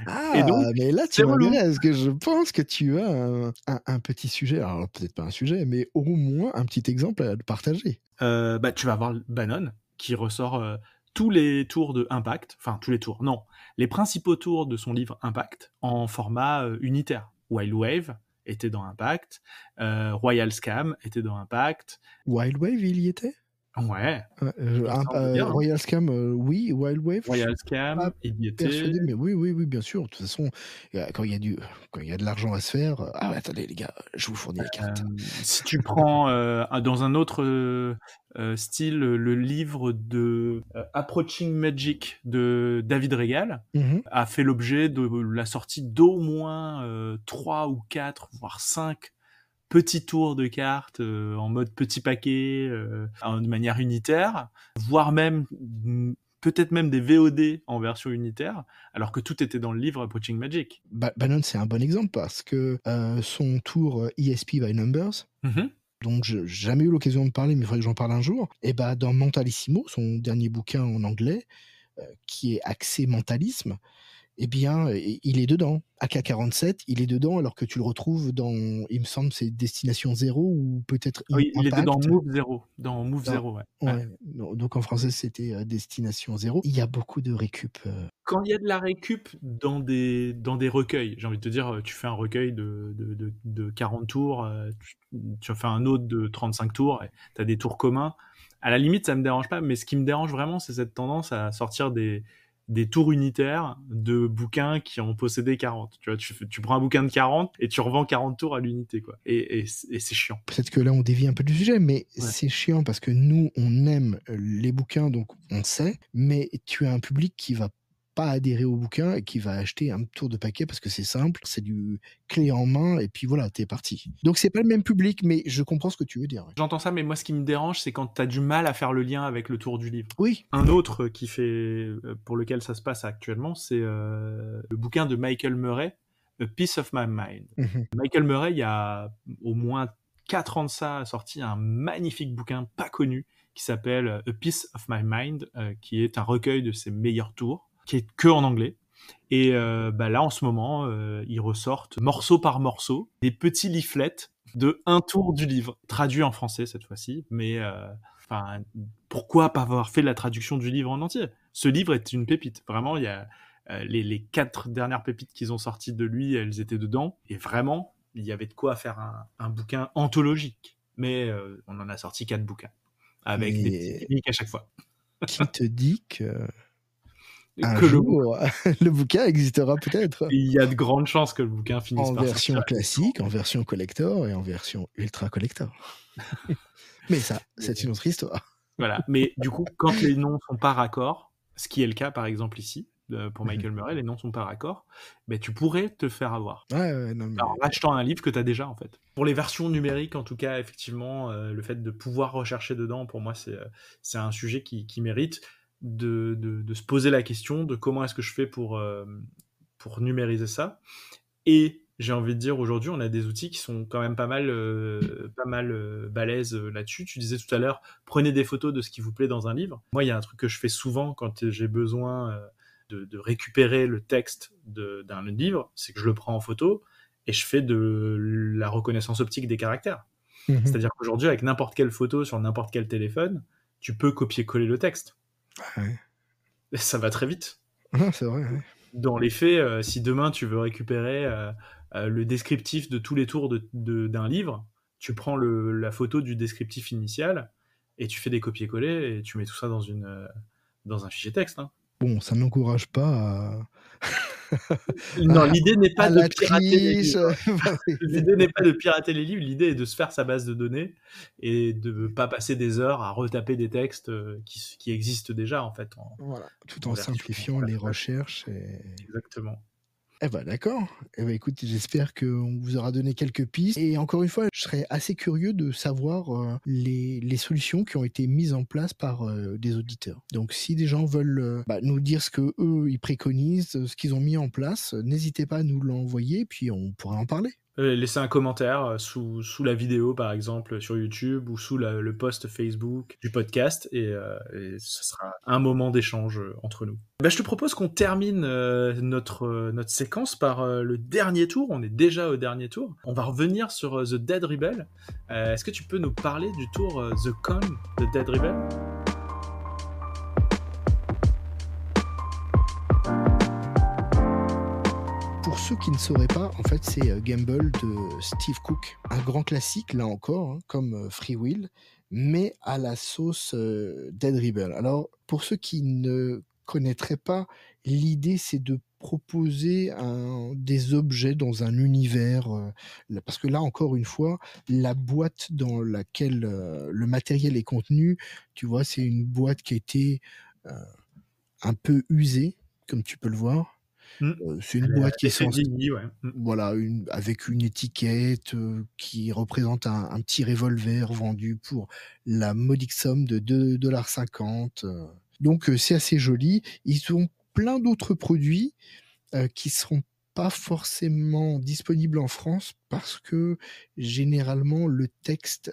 Ah, et donc, mais là, tu parce que je pense que tu as un, petit sujet, alors peut-être pas un sujet, mais au moins un petit exemple à partager. Euh, bah, tu vas voir Bannon qui ressort euh, tous les tours de Impact, enfin tous les tours, non, les principaux tours de son livre Impact en format euh, unitaire. Wild Wave était dans Impact, Royal Scam était dans Impact. Wild Wave, il y était? Ouais. Euh, hein. Royal Scam, euh, oui. Wild Wave. Royal Scam, il y était. Persuadé, mais oui, oui, oui, bien sûr. De toute façon, quand il y a du, quand il y a de l'argent à se faire. Euh, ah, attendez, les gars, je vous fournis les cartes. si tu prends dans un autre style le livre de Approaching Magic de David Regal, mmh a fait l'objet de la sortie d'au moins trois ou quatre, voire cinq petit tour de cartes euh, en mode petit paquet, euh, de manière unitaire, voire même peut-être même des VOD en version unitaire, alors que tout était dans le livre Approaching Magic. Bannon, c'est un bon exemple parce que euh, son tour ESP by Numbers, mm-hmm. dont je n'ai jamais eu l'occasion de parler, mais il faudrait que j'en parle un jour, et bah, dans Mentalissimo, son dernier bouquin en anglais, qui est axé mentalisme, eh bien, il est dedans. AK-47, il est dedans, alors que tu le retrouves dans, il me semble, c'est Destination Zéro ou peut-être. Oui, il était dans Move Zero. Dans Move ouais. Donc en français, c'était Destination Zéro. Il y a beaucoup de récup. Quand il y a de la récup dans des, dans des recueils, j'ai envie de te dire, tu fais un recueil de, de, de, 40 tours, tu, tu, fais un autre de 35 tours, tu as des tours communs. À la limite, ça me dérange pas, mais ce qui me dérange vraiment, c'est cette tendance à sortir des des tours unitaires de bouquins qui en possédaient 40. Tu vois, tu, tu prends un bouquin de 40 et tu revends 40 tours à l'unité, quoi. Et, et, c'est chiant. Peut-être que là, on dévie un peu du sujet, mais c'est chiant parce que nous, on aime les bouquins, donc on sait, mais tu as un public qui va pas adhérer au bouquin et qui va acheter un tour de paquet parce que c'est simple, c'est du clé en main et puis voilà, t'es parti. Donc c'est pas le même public, mais je comprends ce que tu veux dire. J'entends ça, mais moi ce qui me dérange, c'est quand t'as du mal à faire le lien avec le tour du livre. Oui. Un autre qui fait, euh, pour lequel ça se passe actuellement, c'est euh, le bouquin de Michael Murray, A Piece of My Mind. Mhm. Michael Murray, il y a au moins 4 ans de ça, a sorti un magnifique bouquin pas connu qui s'appelle A Piece of My Mind, euh, qui est un recueil de ses meilleurs tours qui est que en anglais. Et euh, bah là, en ce moment, euh, ils ressortent morceau par morceau des petits leaflets de un tour du livre, traduit en français cette fois-ci. Mais euh, enfin, pourquoi pas avoir fait la traduction du livre en entier? Ce livre est une pépite. Vraiment, il y a les, les, quatre dernières pépites qu'ils ont sorties de lui, elles étaient dedans. Et vraiment, il y avait de quoi faire un, un bouquin anthologique. Mais on en a sorti quatre bouquins avec des petites techniques à chaque fois. Qui te dit que un que jour, [laughs] le... bouquin existera peut-être. Il y a de grandes chances que le bouquin finisse en version classique, en version collector et en version ultra collector. [laughs] Mais ça, c'est une autre histoire. Voilà. Mais du coup, quand les noms sont pas raccords, ce qui est le cas par exemple ici, pour Michael mhm. Murray, les noms sont pas raccords, mais tu pourrais te faire avoir. Ouais, non, En achetant un livre que tu as déjà en fait. Pour les versions numériques, en tout cas, effectivement, euh, le fait de pouvoir rechercher dedans, pour moi, c'est euh, un sujet qui, qui mérite de, de, se poser la question de comment est-ce que je fais pour, euh, pour numériser ça. Et j'ai envie de dire, aujourd'hui, on a des outils qui sont quand même pas mal, euh, pas mal euh, balèzes là-dessus. Tu disais tout à l'heure, prenez des photos de ce qui vous plaît dans un livre. Moi, il y a un truc que je fais souvent quand j'ai besoin de, de, récupérer le texte d'un livre, c'est que je le prends en photo et je fais de la reconnaissance optique des caractères. Mmh C'est-à-dire qu'aujourd'hui, avec n'importe quelle photo sur n'importe quel téléphone, tu peux copier-coller le texte. Ça va très vite. c'est vrai. Dans les faits, euh, si demain tu veux récupérer euh, euh, le descriptif de tous les tours d'un de, livre, tu prends le, la photo du descriptif initial et tu fais des copier-coller et tu mets tout ça dans, une, dans un fichier texte. Hein. Bon, ça n'encourage pas à [laughs] [laughs] non, l'idée n'est pas de pirater les [laughs] livres. l'idée n'est pas de pirater les livres, l'idée est de se faire sa base de données et de ne pas passer des heures à retaper des textes euh, qui, existent déjà en fait. voilà, tout en, simplifiant les recherches. Exactement. Eh ben d'accord. Eh ben écoute, j'espère qu'on vous aura donné quelques pistes. Et encore une fois, je serais assez curieux de savoir euh, les, solutions qui ont été mises en place par euh, des auditeurs. Donc si des gens veulent euh, bah, nous dire ce que eux ils préconisent, ce qu'ils ont mis en place, n'hésitez pas à nous l'envoyer, puis on pourra en parler. Euh, laissez un commentaire euh, sous, sous, la vidéo, par exemple, sur YouTube ou sous le post Facebook du podcast et, euh, ce sera un moment d'échange entre nous. Bah, je te propose qu'on termine notre, notre séquence par le dernier tour. On est déjà au dernier tour. On va revenir sur The Dead Rebel. Est-ce que tu peux nous parler du tour The Con de Dead Rebel? Qui ne sauraient pas, en fait, c'est euh, Gamble de Steve Cook. Un grand classique, là encore, hein, comme euh, Free Will, mais à la sauce euh, Dead Rebel. Alors, pour ceux qui ne connaîtraient pas, l'idée, c'est de proposer des objets dans un univers, parce que là, encore une fois, la boîte dans laquelle le matériel est contenu, tu vois, c'est une boîte qui a été un peu usée, comme tu peux le voir. Mmh. c'est une boîte qui est censée, mmh. voilà, une, avec une étiquette qui représente un, petit revolver vendu pour la modique somme de 2,50$. Donc c'est assez joli. Ils ont plein d'autres produits qui seront pas forcément disponibles en France parce que généralement le texte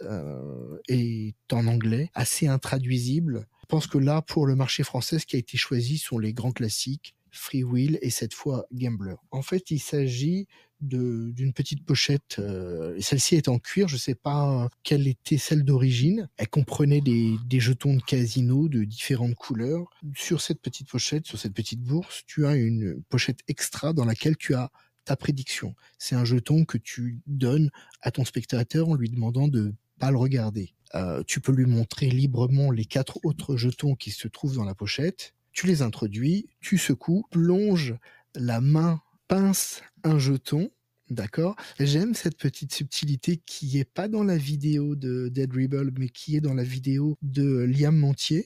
est en anglais, assez intraduisible. Je pense que là, pour le marché français, ce qui a été choisi sont les grands classiques Free Will et cette fois Gambler. En fait, il s'agit d'une petite pochette. Euh, celle-ci est en cuir. Je ne sais pas quelle était celle d'origine. Elle comprenait des, des, jetons de casino de différentes couleurs. Sur cette petite pochette, sur cette petite bourse, tu as une pochette extra dans laquelle tu as ta prédiction. C'est un jeton que tu donnes à ton spectateur en lui demandant de pas le regarder. Euh, tu peux lui montrer librement les quatre autres jetons qui se trouvent dans la pochette tu les introduis, tu secoues, plonge la main, pince un jeton, D'accord? J'aime cette petite subtilité qui est pas dans la vidéo de Dead Rebel, mais qui est dans la vidéo de Liam Montier,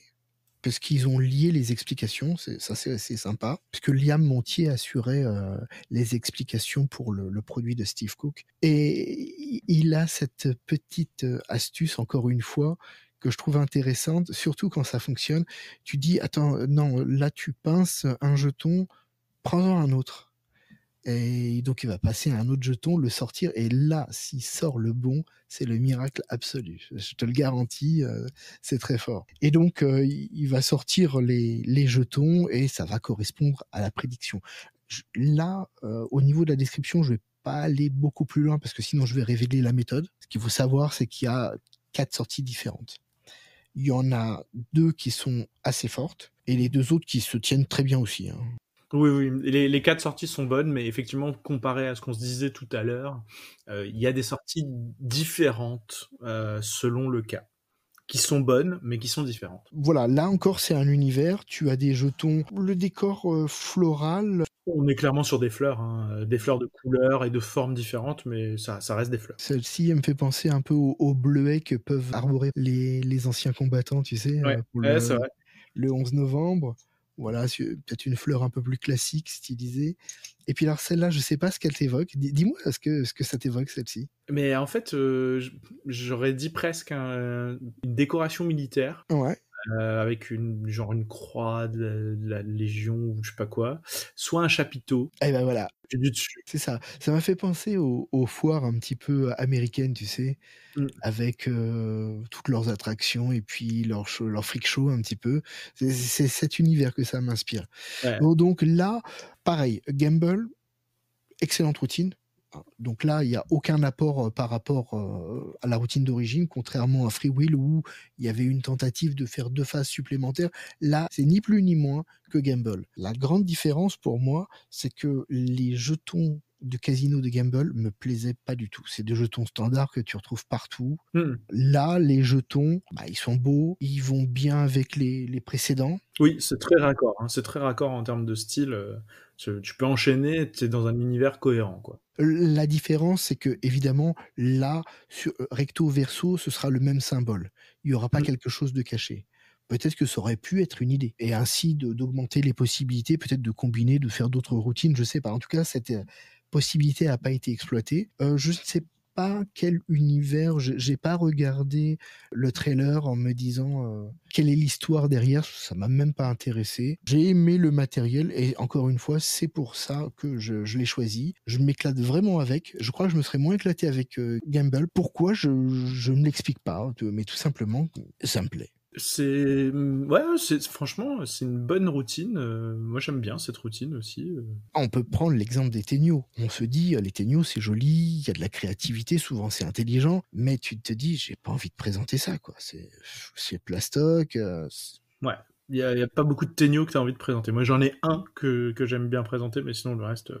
parce qu'ils ont lié les explications. Ça, c'est assez sympa, puisque Liam Montier assurait euh, les explications pour le, produit de Steve Cook. Et il a cette petite euh, astuce, encore une fois, que je trouve intéressante, surtout quand ça fonctionne. Tu dis, attends, non, là tu pinces un jeton, prends-en un autre et donc, il va passer à un autre jeton, le sortir. Et là, s'il sort le bon, c'est le miracle absolu. Je te le garantis, euh, c'est très fort. Et donc, euh, il va sortir les, les, jetons et ça va correspondre à la prédiction. là, euh, au niveau de la description, je vais pas aller beaucoup plus loin parce que sinon, je vais révéler la méthode. Ce qu'il faut savoir, c'est qu'il y a quatre sorties différentes. Il y en a deux qui sont assez fortes et les deux autres qui se tiennent très bien aussi. Hein. Oui, oui, les, les, quatre sorties sont bonnes, mais effectivement, comparé à ce qu'on se disait tout à l'heure, euh, il y a des sorties différentes euh, selon le cas, qui sont bonnes, mais qui sont différentes. Voilà, là encore, c'est un univers, tu as des jetons, le décor euh, floral. On est clairement sur des fleurs, hein, des fleurs de couleurs et de formes différentes, mais ça, ça reste des fleurs. Celle-ci, elle me fait penser un peu aux au bleuets que peuvent arborer les, les, anciens combattants, tu sais, ouais, ouais, le, vrai. le 11 novembre. Voilà, peut-être une fleur un peu plus classique, stylisée. Et puis alors celle-là, je sais pas ce qu'elle t'évoque. Dis-moi ce que, ce que ça t'évoque celle-ci. Mais en fait, euh, j'aurais dit presque un, une décoration militaire. Ouais. Euh, avec une genre une croix de la, Légion ou je sais pas quoi, soit un chapiteau. Et eh ben voilà. C'est ça. Ça m'a fait penser aux, aux, foires un petit peu américaines, tu sais, mmh. avec euh, toutes leurs attractions et puis leur, leur freak show un petit peu. C'est cet univers que ça m'inspire. Ouais. donc là, pareil, Gamble, excellente routine donc là, il n'y a aucun apport euh, par rapport euh, à la routine d'origine, contrairement à Free Will où il y avait une tentative de faire deux phases supplémentaires. Là, c'est ni plus ni moins que Gamble. La grande différence pour moi, c'est que les jetons de casino de Gamble me plaisaient pas du tout. C'est des jetons standards que tu retrouves partout. Mmh. Là, les jetons, bah, ils sont beaux, ils vont bien avec les, les précédents. Oui, c'est très raccord. Hein. C'est très raccord en termes de style. Euh, tu peux enchaîner, tu es dans un univers cohérent. quoi. La différence, c'est que évidemment, là, sur euh, recto verso, ce sera le même symbole. Il n'y aura pas mmh. quelque chose de caché. Peut-être que ça aurait pu être une idée. Et ainsi d'augmenter les possibilités, peut-être de combiner, de faire d'autres routines, je sais pas. En tout cas, cette euh, possibilité n'a pas été exploitée. Euh, je ne sais pas quel univers. J'ai pas regardé le trailer en me disant euh, quelle est l'histoire derrière. Ça m'a même pas intéressé. J'ai aimé le matériel et encore une fois, c'est pour ça que je, l'ai choisi. Je m'éclate vraiment avec. Je crois que je me serais moins éclaté avec euh, Gamble. Pourquoi je, je ne l'explique pas, mais tout simplement, ça me plaît. C'est ouais, c'est franchement c'est une bonne routine. Euh, moi j'aime bien cette routine aussi. Euh. On peut prendre l'exemple des Tegno. On se dit les Tegno c'est joli, il y a de la créativité, souvent c'est intelligent, mais tu te dis j'ai pas envie de présenter ça quoi. C'est c'est plastoc. Euh, ouais. Il y, a, y a pas beaucoup de Tegno que tu as envie de présenter. Moi j'en ai un que, que j'aime bien présenter, mais sinon le reste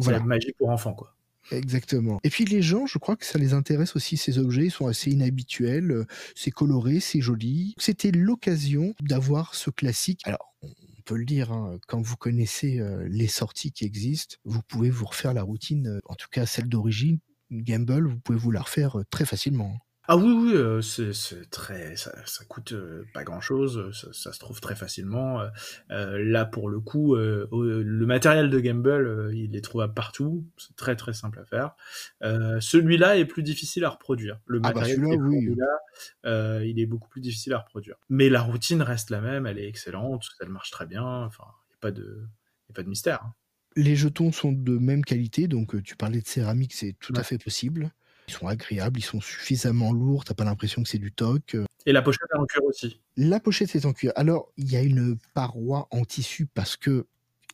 c'est la magie pour enfants quoi. Exactement. Et puis les gens, je crois que ça les intéresse aussi ces objets, ils sont assez inhabituels, euh, c'est coloré, c'est joli. C'était l'occasion d'avoir ce classique. Alors, on peut le dire, hein, quand vous connaissez euh, les sorties qui existent, vous pouvez vous refaire la routine, euh, en tout cas celle d'origine, Gamble, vous pouvez vous la refaire très facilement. Ah oui, oui, euh, c'est très, ça, ça coûte euh, pas grand chose, ça, ça, se trouve très facilement. Euh, euh là, pour le coup, le matériel de Gamble, il est trouvable partout, c'est très très simple à faire. Celui-là est plus difficile à reproduire. Le ah bah, matériel bah oui. là, il est beaucoup plus difficile à reproduire. Mais la routine reste la même, elle est excellente, elle marche très bien. Enfin, il n'y a pas de, y a pas de mystère. Hein. Les jetons sont de même qualité, donc tu parlais de céramique, c'est tout ouais. à fait possible. Ils sont agréables, ils sont suffisamment lourds, t'as pas l'impression que c'est du toc. Euh. Et la pochette est en cuir aussi. La pochette est en cuir. Alors, il y a une paroi en tissu parce que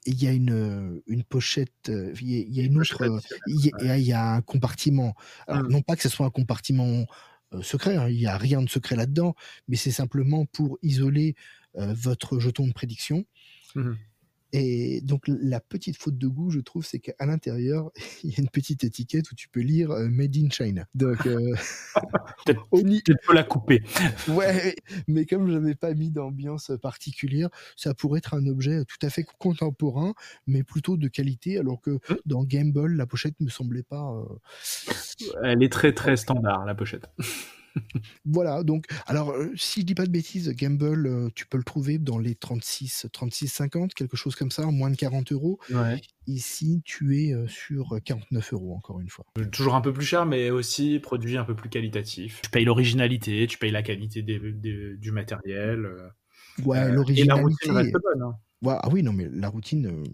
il y a une, une pochette, euh, il y a, il y a une autre, il y, a, il y a un compartiment. Alors, mmh. non pas que ce soit un compartiment euh, secret, hein, il n'y a rien de secret là-dedans, mais c'est simplement pour isoler euh, votre jeton de prédiction. Mmh. Et donc la petite faute de goût, je trouve, c'est qu'à l'intérieur, [laughs] il y a une petite étiquette où tu peux lire euh, Made in China. Donc euh, [laughs] peut-être [laughs] peut la couper. ouais, mais comme je n'avais pas mis d'ambiance particulière, ça pourrait être un objet tout à fait contemporain, mais plutôt de qualité, alors que mmh. dans Game Ball, la pochette me semblait pas. Euh, Elle est très très standard la pochette. [laughs] voilà, donc, alors, euh, si je dis pas de bêtises, Gamble, euh, tu peux le trouver dans les 36, 36, 50, quelque chose comme ça, moins de 40 euros. Ici, tu es euh, sur 49 euros, encore une fois. Toujours un peu plus cher, mais aussi produit un peu plus qualitatif. Tu payes l'originalité, tu payes la qualité du matériel. Ouais, l'originalité. reste bonne. Hein. Ah oui, non, mais la routine, euh,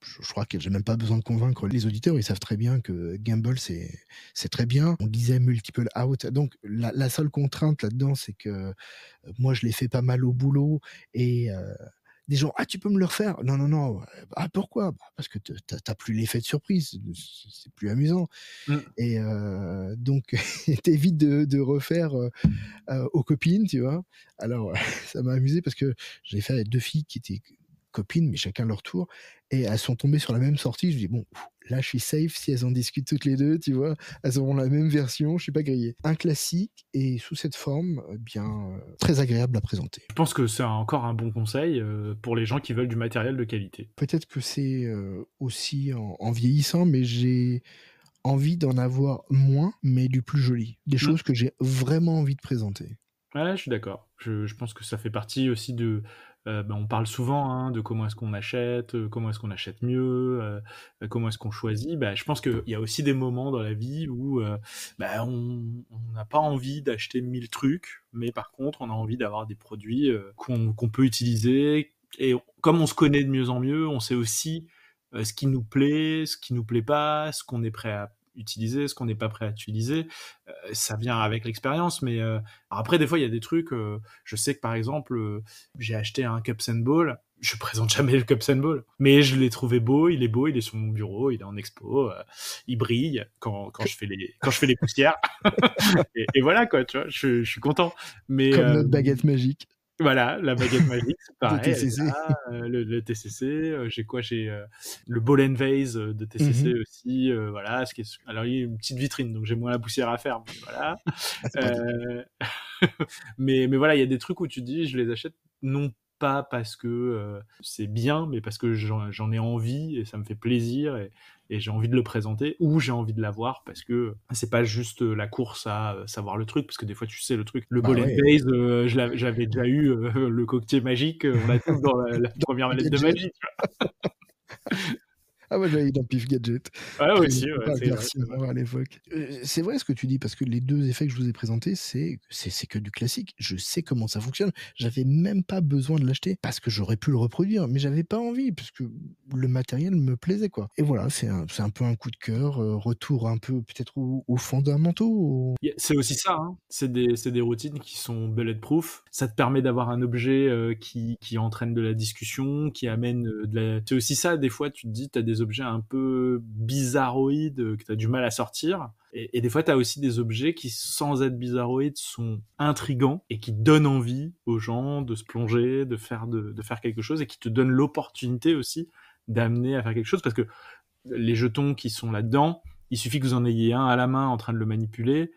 je, crois que j'ai même pas besoin de convaincre les auditeurs. Ils savent très bien que Gamble, c'est, c'est très bien. On disait multiple out. Donc, la, seule contrainte là-dedans, c'est que euh, moi, je l'ai fait pas mal au boulot et euh, des gens, ah, tu peux me le refaire? Non, non, non. Ah, pourquoi? Bah, Parce que t'as plus l'effet de surprise. C'est plus amusant. Mmh. Et donc, [laughs] t'évites de, de refaire aux copines, tu vois. Alors, [laughs] ça m'a amusé parce que j'ai fait avec deux filles qui étaient copines, mais chacun leur tour, et elles sont tombées sur la même sortie. Je dis, bon, là, je suis safe si elles en discutent toutes les deux, tu vois. Elles auront la même version, je suis pas grillé. Un classique, et sous cette forme, eh bien, euh, très agréable à présenter. Je pense que c'est encore un bon conseil euh, pour les gens qui veulent du matériel de qualité. Peut-être que c'est euh, aussi en, vieillissant, mais j'ai envie d'en avoir moins, mais du plus joli. Des mmh. choses que j'ai vraiment envie de présenter. Ouais, je suis d'accord. Je, je, pense que ça fait partie aussi de, euh, ben, on parle souvent hein, de comment est-ce qu'on achète, euh, comment est-ce qu'on achète mieux, euh, comment est-ce qu'on choisit. Ben, je pense qu'il y a aussi des moments dans la vie où ben, on n'a pas envie d'acheter mille trucs, mais par contre, on a envie d'avoir des produits qu'on peut utiliser. Et comme on se connaît de mieux en mieux, on sait aussi ce qui nous plaît, ce qui nous plaît pas, ce qu'on est prêt à utiliser, ce qu'on n'est pas prêt à utiliser. Euh, ça vient avec l'expérience, mais euh, après, des fois, il y a des trucs. Euh, je sais que par exemple, j'ai acheté un Cups and Ball. Je [laughs] présente jamais le Cups and Ball, mais je l'ai trouvé beau. Il est beau, il est sur mon bureau, il est en expo, il brille quand, quand je fais les quand je fais les poussières. [laughs] et, voilà quoi, tu vois, je, je suis content. Mais comme notre baguette magique. Voilà, la baguette [laughs] magique, c'est pareil. le TCC. Euh, le, TCC, euh, j'ai quoi J'ai euh, le ball and vase de TCC mmh aussi. voilà, ce qui est... alors il y a une petite vitrine, donc j'ai moins la poussière à faire. Mais voilà. [laughs] [laughs] mais, mais voilà, il y a des trucs où tu dis, je les achète non pas parce que c'est bien, mais parce que j'en ai envie et ça me fait plaisir et, et j'ai envie de le présenter ou j'ai envie de l'avoir parce que c'est pas juste euh, la course à euh, savoir le truc parce que des fois tu sais le truc le bah ball euh, j'avais déjà eu [laughs] le cocktail magique on l'a tout dans la, première manette de magie [laughs] Ah ouais, j'avais dans Pif Gadget. Ouais, aussi, à l'époque. Euh, c'est vrai ce que tu dis, parce que les deux effets que je vous ai présentés, c'est c'est que du classique. Je sais comment ça fonctionne. J'avais même pas besoin de l'acheter parce que j'aurais pu le reproduire, mais j'avais pas envie parce que le matériel me plaisait quoi. Et voilà, c'est un, un peu un coup de cœur, euh, retour un peu peut-être aux, fondamentaux. C'est aussi ça. Hein. C'est des, des routines qui sont bulletproof. Ça te permet d'avoir un objet euh, qui, qui entraîne de la discussion, qui amène de la. C'est aussi ça. Des fois, tu te dis, t'as des objets un peu bizarroïdes que tu as du mal à sortir. Et, des fois, tu as aussi des objets qui, sans être bizarroïdes, sont intrigants et qui donnent envie aux gens de se plonger, de faire, de faire quelque chose et qui te donnent l'opportunité aussi d'amener à faire quelque chose parce que les jetons qui sont là-dedans, il suffit que vous en ayez un à la main en train de le manipuler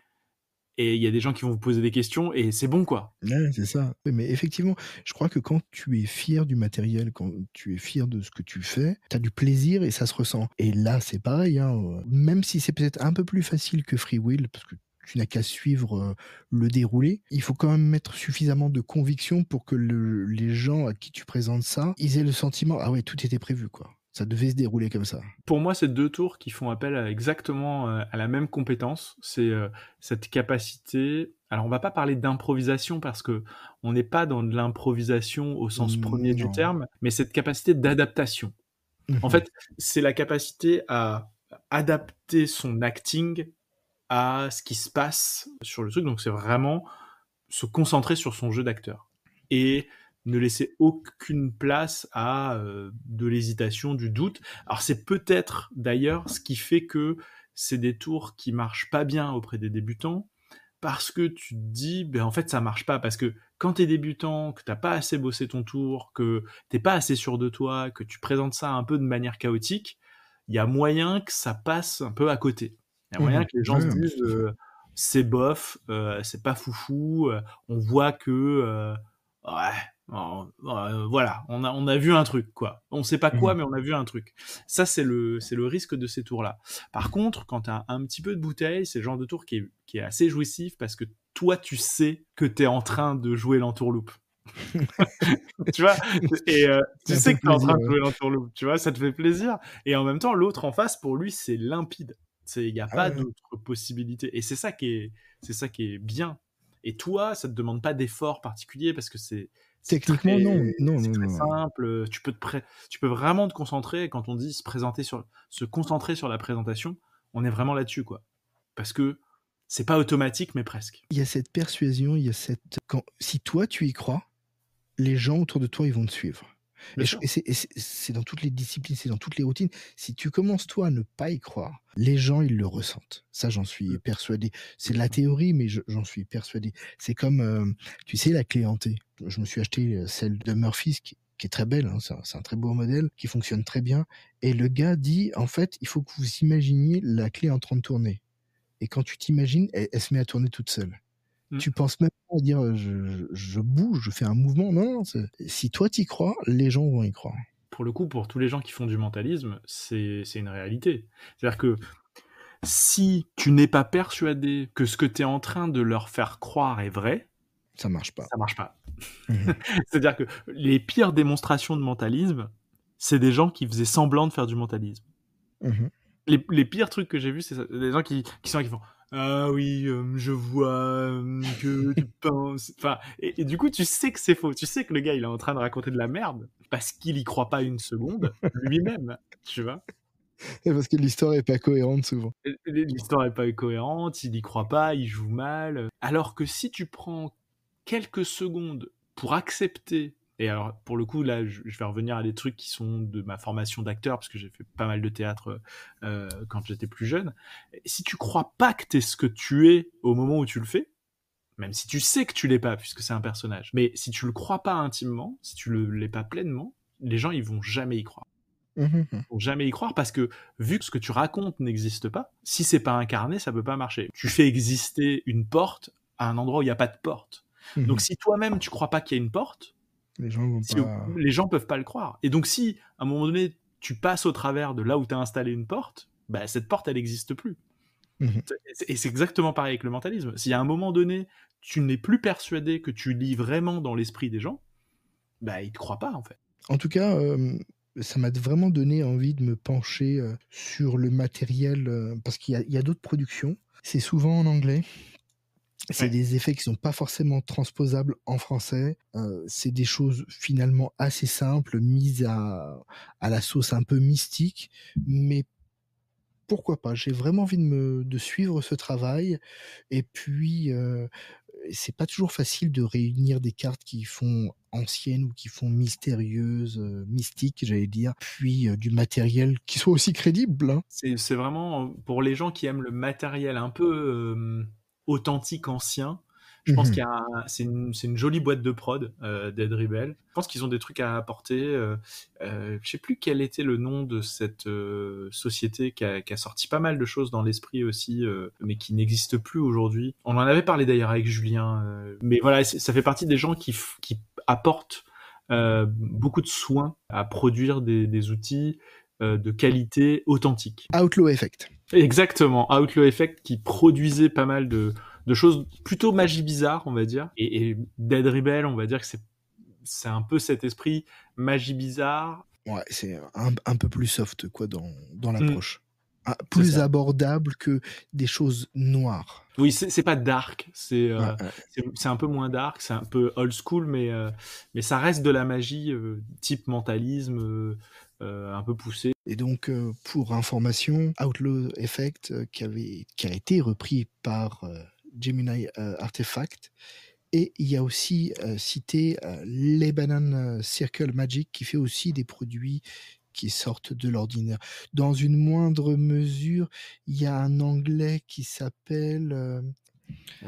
et il y a des gens qui vont vous poser des questions et c'est bon quoi. Ouais, c'est ça. Mais effectivement, je crois que quand tu es fier du matériel, quand tu es fier de ce que tu fais, tu as du plaisir et ça se ressent. Et là, c'est pareil, hein. même si c'est peut-être un peu plus facile que Free Will, parce que tu n'as qu'à suivre euh, le déroulé. Il faut quand même mettre suffisamment de conviction pour que les gens à qui tu présentes ça, ils aient le sentiment ah ouais tout était prévu quoi. Ça devait se dérouler comme ça. Pour moi, c'est deux tours qui font appel à exactement euh, à la même compétence. C'est euh, cette capacité. Alors, on va pas parler d'improvisation parce que on n'est pas dans de l'improvisation au sens mmh, premier du terme, mais cette capacité d'adaptation. En mmh fait, c'est la capacité à adapter son acting à ce qui se passe sur le truc. Donc, c'est vraiment se concentrer sur son jeu d'acteur. Et ne laisser aucune place à euh, de l'hésitation, du doute. Alors c'est peut-être d'ailleurs ce qui fait que c'est des tours qui marchent pas bien auprès des débutants parce que tu te dis ben en fait ça marche pas parce que quand t'es débutant, que t'as pas assez bossé ton tour, que t'es pas assez sûr de toi, que tu présentes ça un peu de manière chaotique, il y a moyen que ça passe un peu à côté. Il y a moyen Mhm. que les gens se disent euh, c'est bof, euh, c'est pas foufou, euh, on voit que ouais, euh, euh, voilà, on a on a vu un truc quoi. On sait pas quoi, Mhm. mais on a vu un truc. Ça c'est le c'est le risque de ces tours là. Par contre, quand t'as un petit peu de bouteille, c'est le genre de tour qui est qui est assez jouissif parce que toi tu sais que t'es en train de jouer l'entourloupe. [laughs] tu vois? Et euh, [laughs] tu sais que t'es en train de ouais. jouer l'entourloupe tu vois? Ça te fait plaisir et en même temps l'autre en face pour lui c'est limpide c'est il y a Ah pas ouais. d'autre possibilité et c'est ça qui est c'est ça qui est bien et toi ça te demande pas d'effort particulier parce que c'est Techniquement, très- non. Non, c'est non, très non. simple tu peux te pré- tu peux vraiment te concentrer quand on dit se présenter sur se concentrer sur la présentation on est vraiment là-dessus quoi parce que c'est pas automatique mais presque Il y a cette persuasion, il y a cette. Quand, si toi, tu y crois, les gens autour de toi, ils vont te suivre. Bien Et, c'est- dans toutes les disciplines, c'est dans toutes les routines. Si tu commences, toi, à ne pas y croire, les gens, ils le ressentent. Ça, j'en suis Mm. persuadé. C'est de la théorie, mais je- j'en suis persuadé. C'est comme, euh, tu sais, la clé hantée. Je me suis acheté euh, celle de Murphy, qui, qui est très belle. hein, c'est un, c'est un très beau modèle, qui fonctionne très bien. Et le gars dit, en fait, il faut que vous imaginiez la clé en train de tourner. Et quand tu t'imagines, elle, elle se met à tourner toute seule. Mm. Tu penses même pas à dire euh, je, je- je bouge, je fais un mouvement. Non, non, si toi t'y crois, les gens vont y croire. pour le coup, pour tous les gens qui font du mentalisme, c'est une réalité. C'est-à-dire que si tu n'es pas persuadé que ce que tu es en train de leur faire croire est vrai, Ça marche pas. ça marche pas. Mhm. [laughs] C'est-à-dire que les pires démonstrations de mentalisme, c'est des gens qui faisaient semblant de faire du mentalisme. Mhm. Les, les pires trucs que j'ai vus, c'est des gens qui, qui sont qui font Ah oui, euh, je vois euh, que [laughs] tu penses. Enfin, et, et du coup, tu sais que c'est faux. Tu sais que le gars, il est en train de raconter de la merde parce qu'il y croit pas une seconde lui-même. Tu vois [laughs] Et Parce que l'histoire est pas cohérente souvent. L'histoire est pas cohérente, il y croit pas, il joue mal. Alors que si tu prends quelques secondes pour accepter, et alors pour le coup là je vais revenir à des trucs qui sont de ma formation d'acteur parce que j'ai fait pas mal de théâtre euh, quand j'étais plus jeune. Si tu crois pas que t'es ce que tu es au moment où tu le fais, même si tu sais que tu l'es pas puisque c'est un personnage, mais si tu le crois pas intimement, si tu le l'es pas pleinement, les gens ils vont jamais y croire Mhm. vont jamais y croire parce que vu que ce que tu racontes n'existe pas, si c'est pas incarné, ça peut pas marcher. Tu fais exister une porte à un endroit où il n'y a pas de porte. Mhm. Donc si toi-même tu crois pas qu'il y a une porte, les gens vont si- pas. les gens peuvent pas le croire. Et donc si à un moment donné tu passes au travers de là où tu as installé une porte, bah, cette porte elle n'existe plus. Mhm. Et c'est exactement pareil avec le mentalisme. Si à un moment donné tu n'es plus persuadé que tu lis vraiment dans l'esprit des gens, bah ils te croient pas en fait. En tout cas, euh, ça m'a vraiment donné envie de me pencher euh, sur le matériel euh, parce qu'il y a, il y a d'autres productions. C'est souvent en anglais. C'est Ouais. des effets qui sont pas forcément transposables en français. Euh, c'est des choses finalement assez simples, mises à, à la sauce un peu mystique, mais pourquoi pas? J'ai vraiment envie de me de suivre ce travail. Et puis, euh, c'est pas toujours facile de réunir des cartes qui font anciennes ou qui font mystérieuses, euh, mystiques, j'allais dire, puis euh, du matériel qui soit aussi crédible. hein. C'est c'est vraiment euh, pour les gens qui aiment le matériel un peu euh, authentique, ancien. Je pense Mhm. qu'il y a un- c'est une, c'est une jolie boîte de prod euh, Dead Rebel. Je pense qu'ils ont des trucs à apporter. Euh, euh, je sais plus quel était le nom de cette euh, société qui a, qui a sorti pas mal de choses dans l'esprit aussi, euh, mais qui n'existe plus aujourd'hui. On en avait parlé d'ailleurs avec Julien. euh, mais voilà, ça fait partie des gens qui, qui apportent beaucoup de soins à produire des, des outils de qualité authentique. Outlaw Effect. Exactement, Outlaw Effect qui produisait pas mal de, de choses plutôt magie bizarre, on va dire. Et, et Dead Rebel, on va dire que c'est c'est un peu cet esprit magie bizarre. Ouais, c'est un, un peu plus soft quoi dans, dans Mm. l'approche. Ah, plus abordable que des choses noires. Oui, c'est pas dark, c'est euh, Ouais, ouais. un peu moins dark, c'est un peu old school, mais euh, mais ça reste de la magie euh, type mentalisme, euh, un peu poussé. Et donc, euh, pour information, Outlaw Effect, euh, qui, avait, qui a été repris par Gemini Artifact. Et il y a aussi cité Lebanon Circle Magic, qui fait aussi des produits qui sortent de l'ordinaire. Dans une moindre mesure, il y a un anglais qui s'appelle...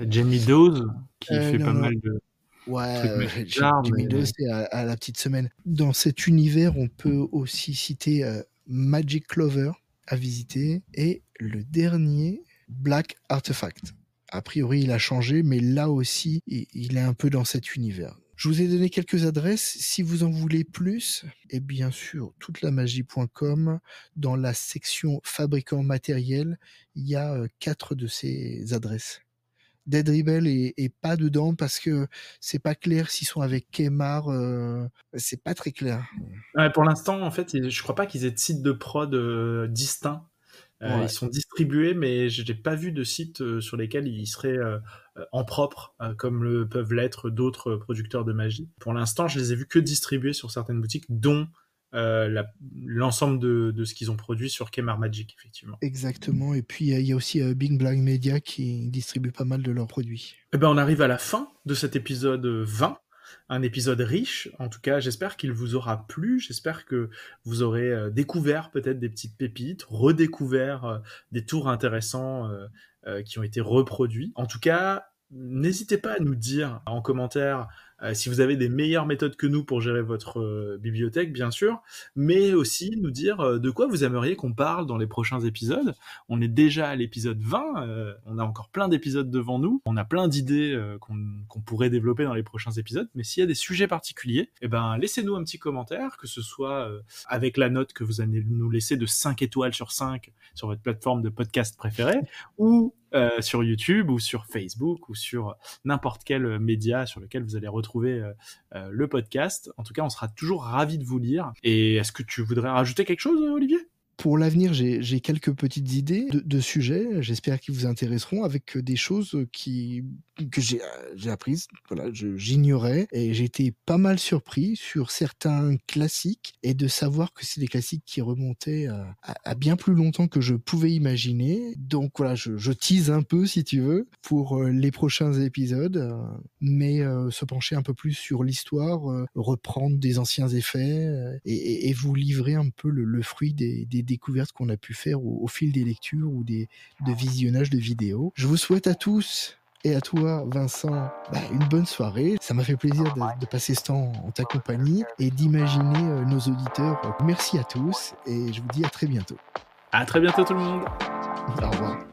Jamie Dawes qui fait non, pas non. mal de Ouais, j'ai mis le C à, la petite semaine. Dans cet univers, on peut aussi citer Magic Clover à visiter et le dernier, Black Artifact. A priori, il a changé, mais là aussi, il est un peu dans cet univers. Je vous ai donné quelques adresses. Si vous en voulez plus, et bien sûr, toute la magie.com, dans la section fabricant matériel, il y a euh, quatre de ces adresses. Dead Rebel est, pas dedans parce que c'est pas clair s'ils sont avec Kemar. Euh, c'est pas très clair. pour l'instant, en fait, je crois pas qu'ils aient de site de prod euh, distinct euh, ils sont distribués, mais je n'ai pas vu de site euh, sur lesquels ils seraient en propre, comme le peuvent l'être d'autres producteurs de magie. Pour l'instant, je les ai vus que distribués sur certaines boutiques, dont l'ensemble de, ce qu'ils ont produit sur Kemar Magic, effectivement. Exactement. Et puis, il y a aussi Big Black Media qui distribue pas mal de leurs produits. Eh ben, on arrive à la fin de cet épisode 20 un épisode riche. En tout cas, j'espère qu'il vous aura plu. J'espère que vous aurez euh, découvert peut-être des petites pépites, redécouvert euh, des tours intéressants euh, qui ont été reproduits. En tout cas, n'hésitez pas à nous dire en commentaire euh, si vous avez des meilleures méthodes que nous pour gérer votre euh, bibliothèque, bien sûr, mais aussi nous dire euh, de quoi vous aimeriez qu'on parle dans les prochains épisodes. On est déjà à l'épisode 20, on a encore plein d'épisodes devant nous, on a plein d'idées qu'on pourrait développer dans les prochains épisodes, mais s'il y a des sujets particuliers, eh ben, laissez-nous un petit commentaire, que ce soit avec la note que vous allez nous laisser de 5 étoiles sur 5 sur votre plateforme de podcast préférée, ou sur YouTube ou sur Facebook ou sur n'importe quel média sur lequel vous allez retrouver euh, euh, le podcast. En tout cas, on sera toujours ravis de vous lire. Et est-ce que tu voudrais rajouter quelque chose, Olivier? Pour l'avenir, j'ai quelques petites idées de, sujets, j'espère qu'ils vous intéresseront, avec des choses que j'ai apprises, voilà, j'ignorais, et j'ai été pas mal surpris sur certains classiques, et de savoir que c'est des classiques qui remontaient à, bien plus longtemps que je pouvais imaginer. Donc voilà, je, tease un peu, si tu veux, pour euh, les prochains épisodes, euh, mais euh, se pencher un peu plus sur l'histoire, reprendre des anciens effets, et, vous livrer un peu le, fruit des découvertes qu'on a pu faire au, fil des lectures ou des de visionnage de vidéos. Je vous souhaite à tous et à toi, Vincent, bah, une bonne soirée. Ça m'a fait plaisir de, passer ce temps en ta compagnie et d'imaginer euh, nos auditeurs. Merci à tous et je vous dis à très bientôt. À très bientôt tout le monde. Au revoir.